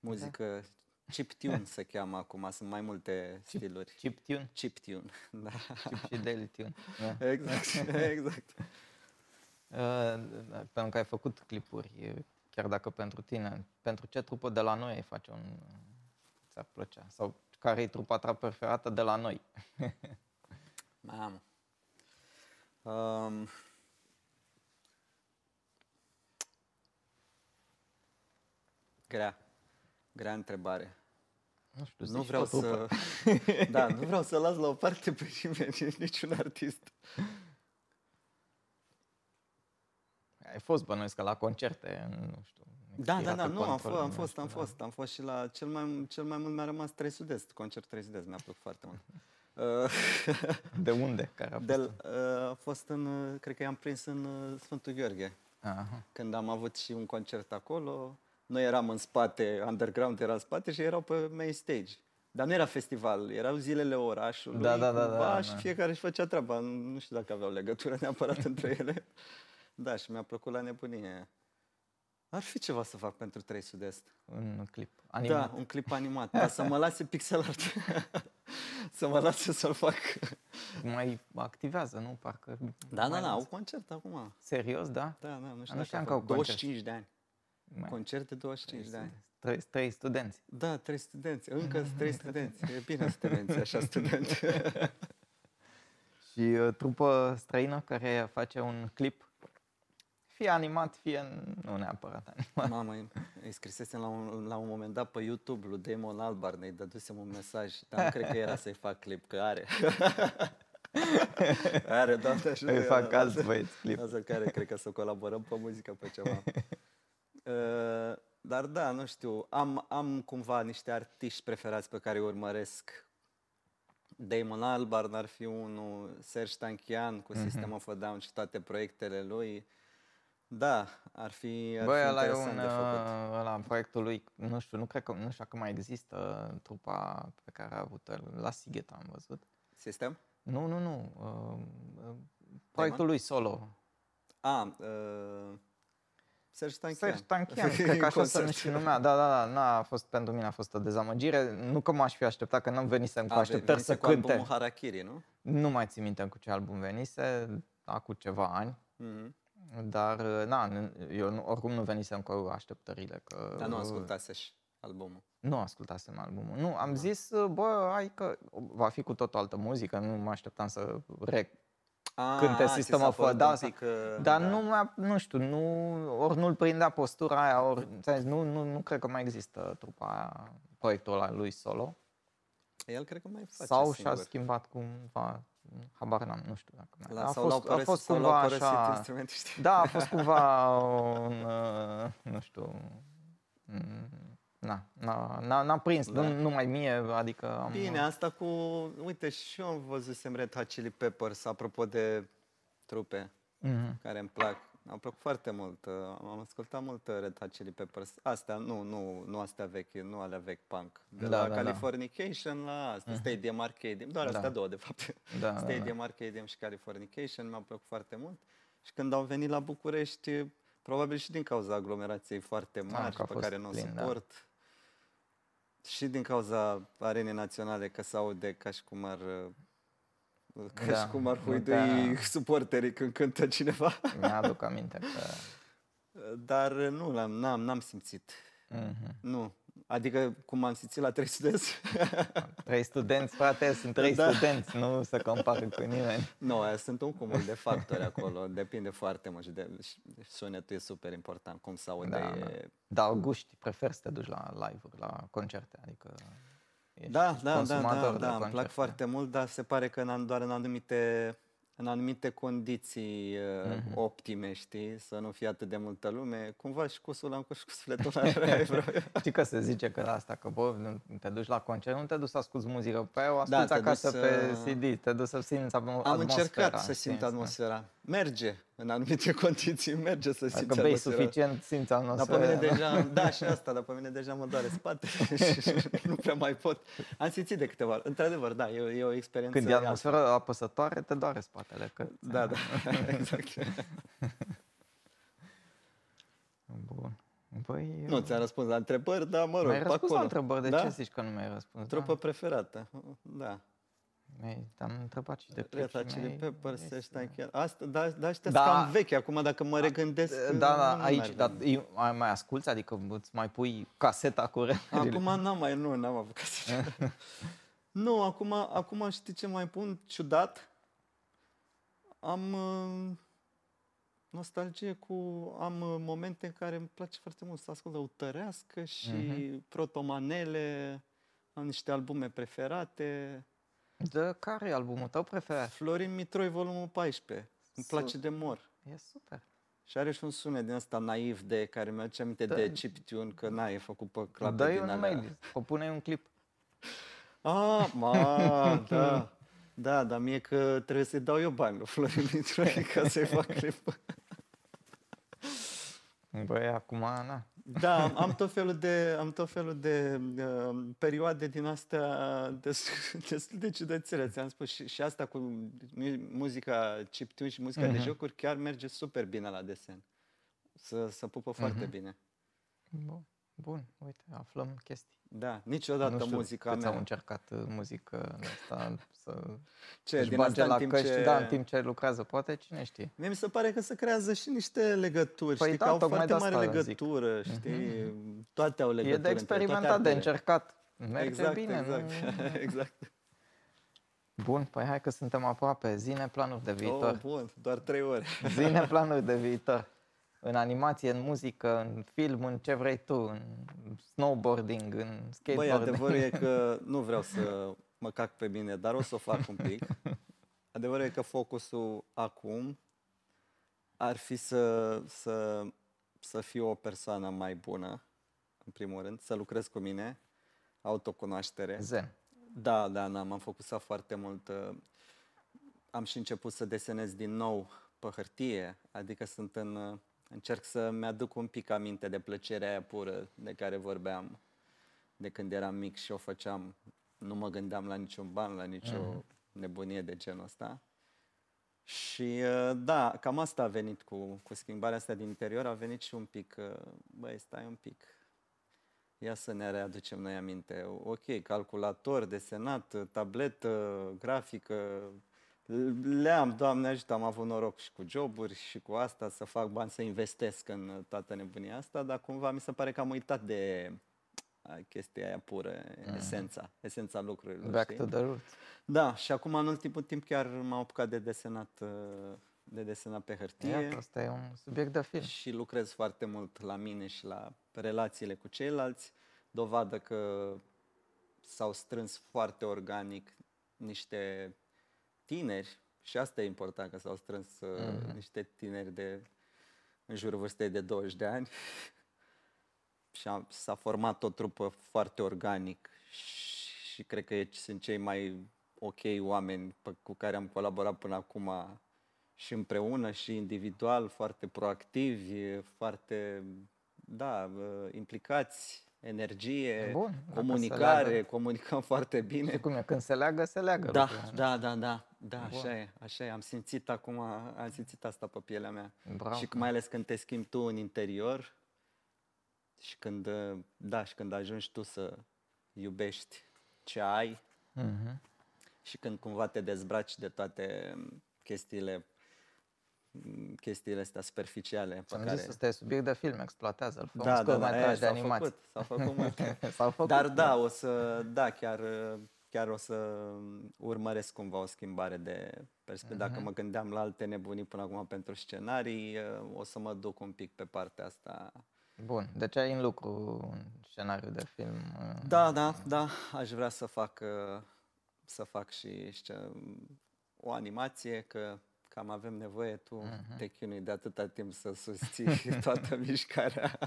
muzică, chiptune se cheamă acum, sunt mai multe stiluri. Chip tune Chiptune, da. chip și daily tune. Da. Exact, exact. Uh, pentru că ai făcut clipuri, chiar dacă pentru tine, pentru ce trupă de la noi ai face un... ți-ar plăcea? Sau care e trupa ta preferată de la noi? Mamă. Um, grea. Grea întrebare. Nu știu, Nu zici vreau tu o trupă. să... da, nu vreau să las la o parte pe nimeni, niciun artist. Ai fost bănuiesc că la concerte, nu știu. Da, da, da, expirată nu, am, control, fost, am nu fost, știu, am da. fost, am fost și la cel mai, cel mai mult mi-a rămas 3 Sud-Est, concert 3 Sud-Est, mi-a plăcut foarte mult. Uh, De unde? Care a fost? De, uh, a fost în, uh, cred că i-am prins în uh, Sfântul Gheorghe, Aha. când am avut și un concert acolo. Noi eram în spate, underground era în spate și erau pe main stage. Dar nu era festival, erau zilele orașului, Da, da, da, cumva, da, și da. fiecare își făcea treaba. Nu știu dacă aveau legătură neapărat între ele. Da, și mi-a plăcut la nebunie. Ar fi ceva să fac pentru 3 Sud-Est. Un clip animat. Da, un clip animat, dar să mă lase pixel art. să mă lase să-l fac. Mai activează, nu? Parcă... Da, da, mai da, au las. concert acum. Serios, da? Da, da, nu știu nu dacă știam au că au făcut. concert. 25 de ani. Mai- Concert de 25 de ani. Trei, trei studenți. Da, trei studenți. Încă trei studenți. E bine să te menți așa studenți. Și uh, trupă străină care face un clip, fie animat, fie nu neapărat animat. Mamă, îi- îi scrisesem la un, la un moment dat pe YouTube lui Damon Albarn, îi dădusem un mesaj, dar nu cred că era să-i fac clip, că are. are, doamne ajută. Îi fac alți băieți clip. Asta care cred că să colaborăm pe muzică, pe ceva. Uh, dar da, nu știu, am, am cumva niște artiști preferați pe care îi urmăresc. Damon Albarn ar fi unul, Serge Tankian cu System of a Down și toate proiectele lui. Da, ar fi, ar Băi, fi ăla e interesant un, de făcut. uh, ăla, proiectul lui, nu știu, nu cred că, nu știu dacă mai există trupa pe care a avut la Sighet am văzut. Sistem? Nu, nu, nu, uh, uh, proiectul lui solo. A, uh, Serge Tanchian. Serge Tanchian, cred că așa se Concert. numește numea. Da, da, da, n-a fost, pentru mine a fost o dezamăgire. Nu că m-aș fi așteptat, că n-am venisem cu A, așteptări venise să cu cânte. albumul Harakiri, nu? Nu mai țin minte cu ce album venise, acum ceva ani. Mhm. Dar, na, n- eu nu, oricum nu venisem cu așteptările. Că, Dar nu ascultase și albumul. Nu ascultasem albumul. Nu, am zis, bă, hai că va fi cu tot o altă muzică, nu mă așteptam să re... A, Cânte ți System s-a of a părut Down un pic, uh, Dar da. nu, mai, nu știu, nu, ori nu-l prindea postura aia, ori, ți-am zis, nu, nu, nu cred că mai există trupa aia, proiectul ăla lui solo. El cred că mai face sau și-a singur. schimbat cumva, habar n-am, nu știu dacă mai. La, a sau l-au fost, a părăsit, fost sau cumva l-au părăsit așa, instrumentiștii. da, a fost cumva un, uh, nu știu, mm, na, na, n-a, n-a prins, Da. nu numai mie, adică am... Bine, asta cu... Uite, și eu am văzut Red Hot Chili Peppers, apropo de trupe Mhm. care îmi plac. Am plăcut foarte mult. uh, Am ascultat mult uh, Red Hot Chili Peppers. Astea, nu, nu, nu astea vechi, nu alea vechi punk. De Da, la da, da. Californication la asta, Stadium Arcadium. Doar astea Da. două, de fapt. Da, da, Stadium Arcadium și Californication mi-au plăcut foarte mult. Și când au venit la București, probabil și din cauza aglomerației foarte mari că a pe fost care nu o plin, da. Suport, și din cauza arenei naționale, că se aude ca și cum ar ca Da, și cum ar nu huidui te- suporterii când cântă cineva. Mi-aduc aminte că... Dar nu l-am, n-am, n-am simțit. Mhm. Nu. Adică cum am simțit la 300 Trei studenți, frate, sunt trei Da. studenți, nu se compară cu nimeni. Nu, aia sunt un cumul de factori acolo. Depinde foarte mult și de și sunetul e super important. Cum se aude Da, e... da. Dar guști, prefer să te duci la live-uri, la concerte, adică ești Da, da, da, consumator da, de da, îmi plac concerte. foarte mult, dar se pare că în, an- doar în anumite, în anumite condiții uh, Mhm. optime, știi, să nu fie atât de multă lume. Cumva și cu sulam cu și cu sufletul la vreau. Știi că se zice că asta, că bă, nu te duci la concert, nu te duci să asculti muzică pe o asculti te duci acasă să- pe CD, te duci să simți atmo- Am atmosfera. încercat să știi? simt atmosfera. Merge, în anumite condiții merge să simți Dacă bei atmosfera. suficient, simți Dar atmosfera. pe mine deja, da, și asta, dar pe mine deja mă doare spatele și nu prea mai pot. Am simțit de câteva ori. Într-adevăr, da, e, o- e o experiență. Când e altfel. atmosferă apăsătoare, te doare spatele. Că Da, da, exact. Bun. Păi, Nu ți-am răspuns la întrebări, dar mă rog, mi-ai pe răspuns acolo. la întrebări, de da? ce zici că nu mi-ai răspuns? Trupă preferată, da. Mi-ai, te-am întrebat și de clip Red și Hot Chili mi-ai- Peppers, mi-ai- ăștia chiar. Asta, da, da, ăștia Da. sunt cam vechi. Acum, dacă mă regândesc... Da, da, nu aici, merg. dar eu- mai, mai asculți? Adică îți mai pui caseta cu reperile? Acum n-am mai, nu, n-am apucat să... nu, acum, acum știi ce mai pun ciudat? Am uh, nostalgie cu... Am uh, momente în care îmi place foarte mult să ascult Lăutărească și Mhm. Protomanele. Am niște albume preferate. De care e albumul tău preferat? Florin Mitroi, volumul 14. Îmi Su- place de mor. E super. Și are și un sunet din ăsta naiv de care mi-aduce aminte Da. de chiptune, că n-ai făcut pe clape Dă-i din un alea. mail, propune un clip. Ah, ma, da. Da, dar mie că trebuie să-i dau eu bani lui Florin Mitroi ca să-i fac clip. Băi, acum, na. Da, am, am tot felul de, am tot felul de uh, perioade din astea des- destul de ciudățele, ți-am spus. Și, și asta cu mu- muzica chiptune și muzica de Mhm. jocuri chiar merge super bine la desen. Să, să pupă foarte Mhm. bine. Bun, bun, uite, aflăm chestii. Da, niciodată nu știu muzica câți mea. au încercat uh, muzică de asta să Ce, își din bage asta în la timp căști, ce- da, în timp ce lucrează, poate, cine știe. Mie mi se pare că se creează și niște legături, Păi știi, da, că au tocmai foarte de mare asta zic. legătură, știi, toate au legătură E de între toate experimentat, de artele. încercat. Merge exact, bine, exact, nu? exact. Bun, păi hai că suntem aproape. Zine planuri de viitor. Oh, bun, doar trei ore. Zine planuri de viitor. În animație, în muzică, în film, în ce vrei tu, în snowboarding, în Băi, skateboarding. adevărul e că nu vreau să mă cac pe mine, dar o să o fac un pic. Adevărul e că focusul acum ar fi să, să, să fiu o persoană mai bună, în primul rând, să lucrez cu mine, autocunoaștere. Zen. Da, da, da, m-am focusat foarte mult. uh, Am și început să desenez din nou pe hârtie, adică sunt în, uh, încerc să-mi aduc un pic aminte de plăcerea aia pură de care vorbeam de când eram mic și o făceam. Nu mă gândeam la niciun ban, la nicio mm-hmm. nebunie de genul ăsta. Și uh, da, cam asta a venit cu, cu schimbarea asta din interior, a venit și un pic, uh, băi, stai un pic, ia să ne readucem noi aminte. Ok, calculator, desenat, tabletă, grafică, le-am, Doamne ajută, am avut noroc și cu joburi și cu asta, să fac bani, să investesc în toată nebunia asta, dar cumva mi se pare că am uitat de chestia aia pură, mm. esența, esența lucrurilor. Back știi? to the roots. Da, și acum în ultimul timp chiar m-am apucat de desenat, uh, de desenat pe hârtie. Iată, asta e un subiect de film. Și lucrez foarte mult la mine și la relațiile cu ceilalți, dovadă că s-au strâns foarte organic niște tineri, și asta e important, că s-au strâns mm-hmm. niște tineri de în jurul vârstei de 20 de ani și a, s-a format o trupă foarte organic și, și cred că e, sunt cei mai ok oameni pe, cu care am colaborat până acum și împreună și individual, foarte proactivi, foarte, da, implicați, energie, Bun, comunicare, comunicăm foarte bine. Și cum e, când se leagă, se leagă. Da, da, da, da, da, așa e, așa e. Am simțit acum, am simțit asta pe pielea mea. Bravo. Și mai ales când te schimbi tu în interior și când, da, și când ajungi tu să iubești ce ai mm-hmm. și când cumva te dezbraci de toate chestiile chestiile astea superficiale. Pe care... zis, ăsta e subiect de film, exploatează-l. Da, da, da, e, de s-au Făcut, s-au făcut multe. s-au făcut, Dar da, o să, da, chiar, chiar o să urmăresc cumva o schimbare de perspectivă. Mm-hmm. Dacă mhm. mă gândeam la alte nebunii până acum pentru scenarii, o să mă duc un pic pe partea asta. Bun, deci ai în lucru un scenariu de film? Da, da, da, aș vrea să fac, să fac și știu, o animație, că cam avem nevoie, tu uh-huh. te chinui de atâta timp să susții toată mișcarea.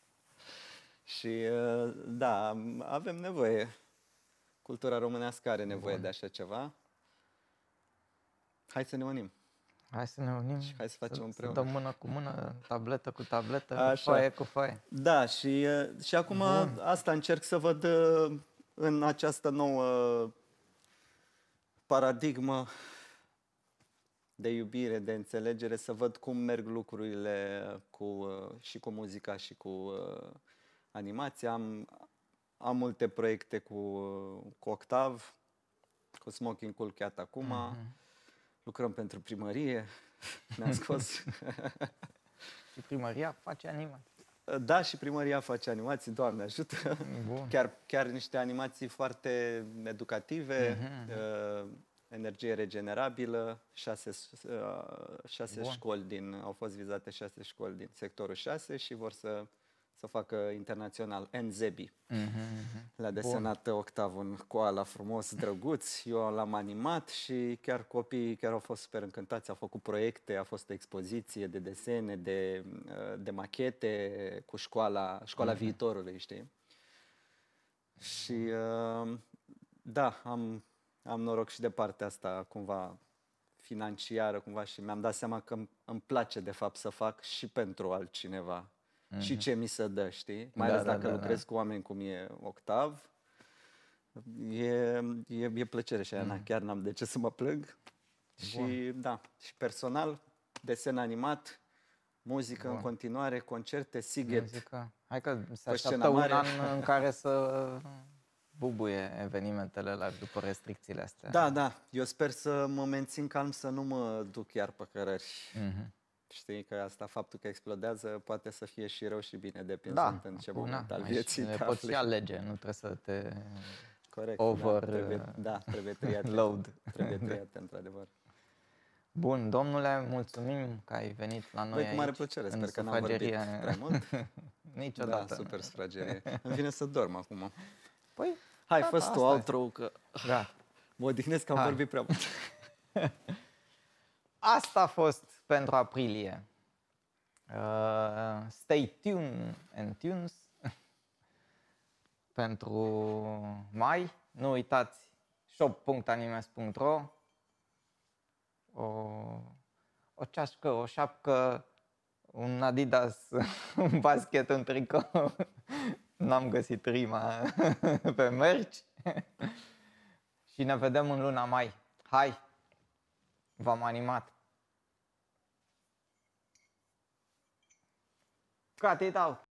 și uh, da, avem nevoie. Cultura românească are nevoie Bun. de așa ceva. Hai să ne unim. Hai să ne unim. Și hai să facem să, împreună. Să dăm mână cu mână, tabletă cu tabletă, Așa. foaie cu foaie. Da, și, uh, și acum Bun. asta încerc să văd uh, în această nouă paradigmă de iubire, de înțelegere, să văd cum merg lucrurile cu, uh, și cu muzica și cu uh, animația. Am, am multe proiecte cu, uh, cu Octav, cu Smoking Cool Cat acum. Mm-hmm. Lucrăm pentru primărie. Ne-am scos. și primăria face animații. Da, și primăria face animații, Doamne ajută. Bun. Chiar, chiar niște animații foarte educative. Mm-hmm. Uh, energie regenerabilă, șase, uh, șase școli din, au fost vizate șase școli din sectorul 6 și vor să, să facă internațional, NZEBI. Mm-hmm. Le-a desenat Bun. Octav un koala frumos, drăguț, eu l-am animat și chiar copiii chiar au fost super încântați, au făcut proiecte, a fost o expoziție de desene, de, uh, de machete cu școala, școala mm-hmm. viitorului, știi? Și uh, da, am am noroc și de partea asta cumva financiară cumva și mi-am dat seama că îmi place de fapt să fac și pentru altcineva mm-hmm. și ce mi se dă, știi? Mai da, ales dacă da, lucrez da. cu oameni cum e Octav, e, e, e plăcere și aia, mm. chiar n-am de ce să mă plâng. Bun. Și da, și personal, desen animat, muzică Bun. în continuare, concerte, Siget. Muzică. Hai că se așteaptă un an în care să bubuie evenimentele live după restricțiile astea. Da, da. Eu sper să mă mențin calm, să nu mă duc iar pe cărări. Mm-hmm. Știi că asta, faptul că explodează, poate să fie și rău și bine, depinde da, în ce moment al vieții tale. Poți și alege, nu trebuie să te Corect, over... Da, trebuie, da, trebuie triat. load. Trebuie triat, într-adevăr. Bun, domnule, mulțumim că ai venit la noi Băi, cu mare plăcere, sper că n-am vorbit prea mult. Niciodată. Da, super sufragerie. Îmi vine să dorm acum. Păi, Hai, fă tu outro, că da. mă odihnesc că am Hai. vorbit prea mult. Asta a fost pentru aprilie. Uh, stay tuned and tunes pentru mai. Nu uitați shop.animes.ro o, o ceașcă, o șapcă, un Adidas, un basket, un tricou. N-am găsit rima pe merch. și ne vedem în luna mai. Hai! V-am animat. Cut it out!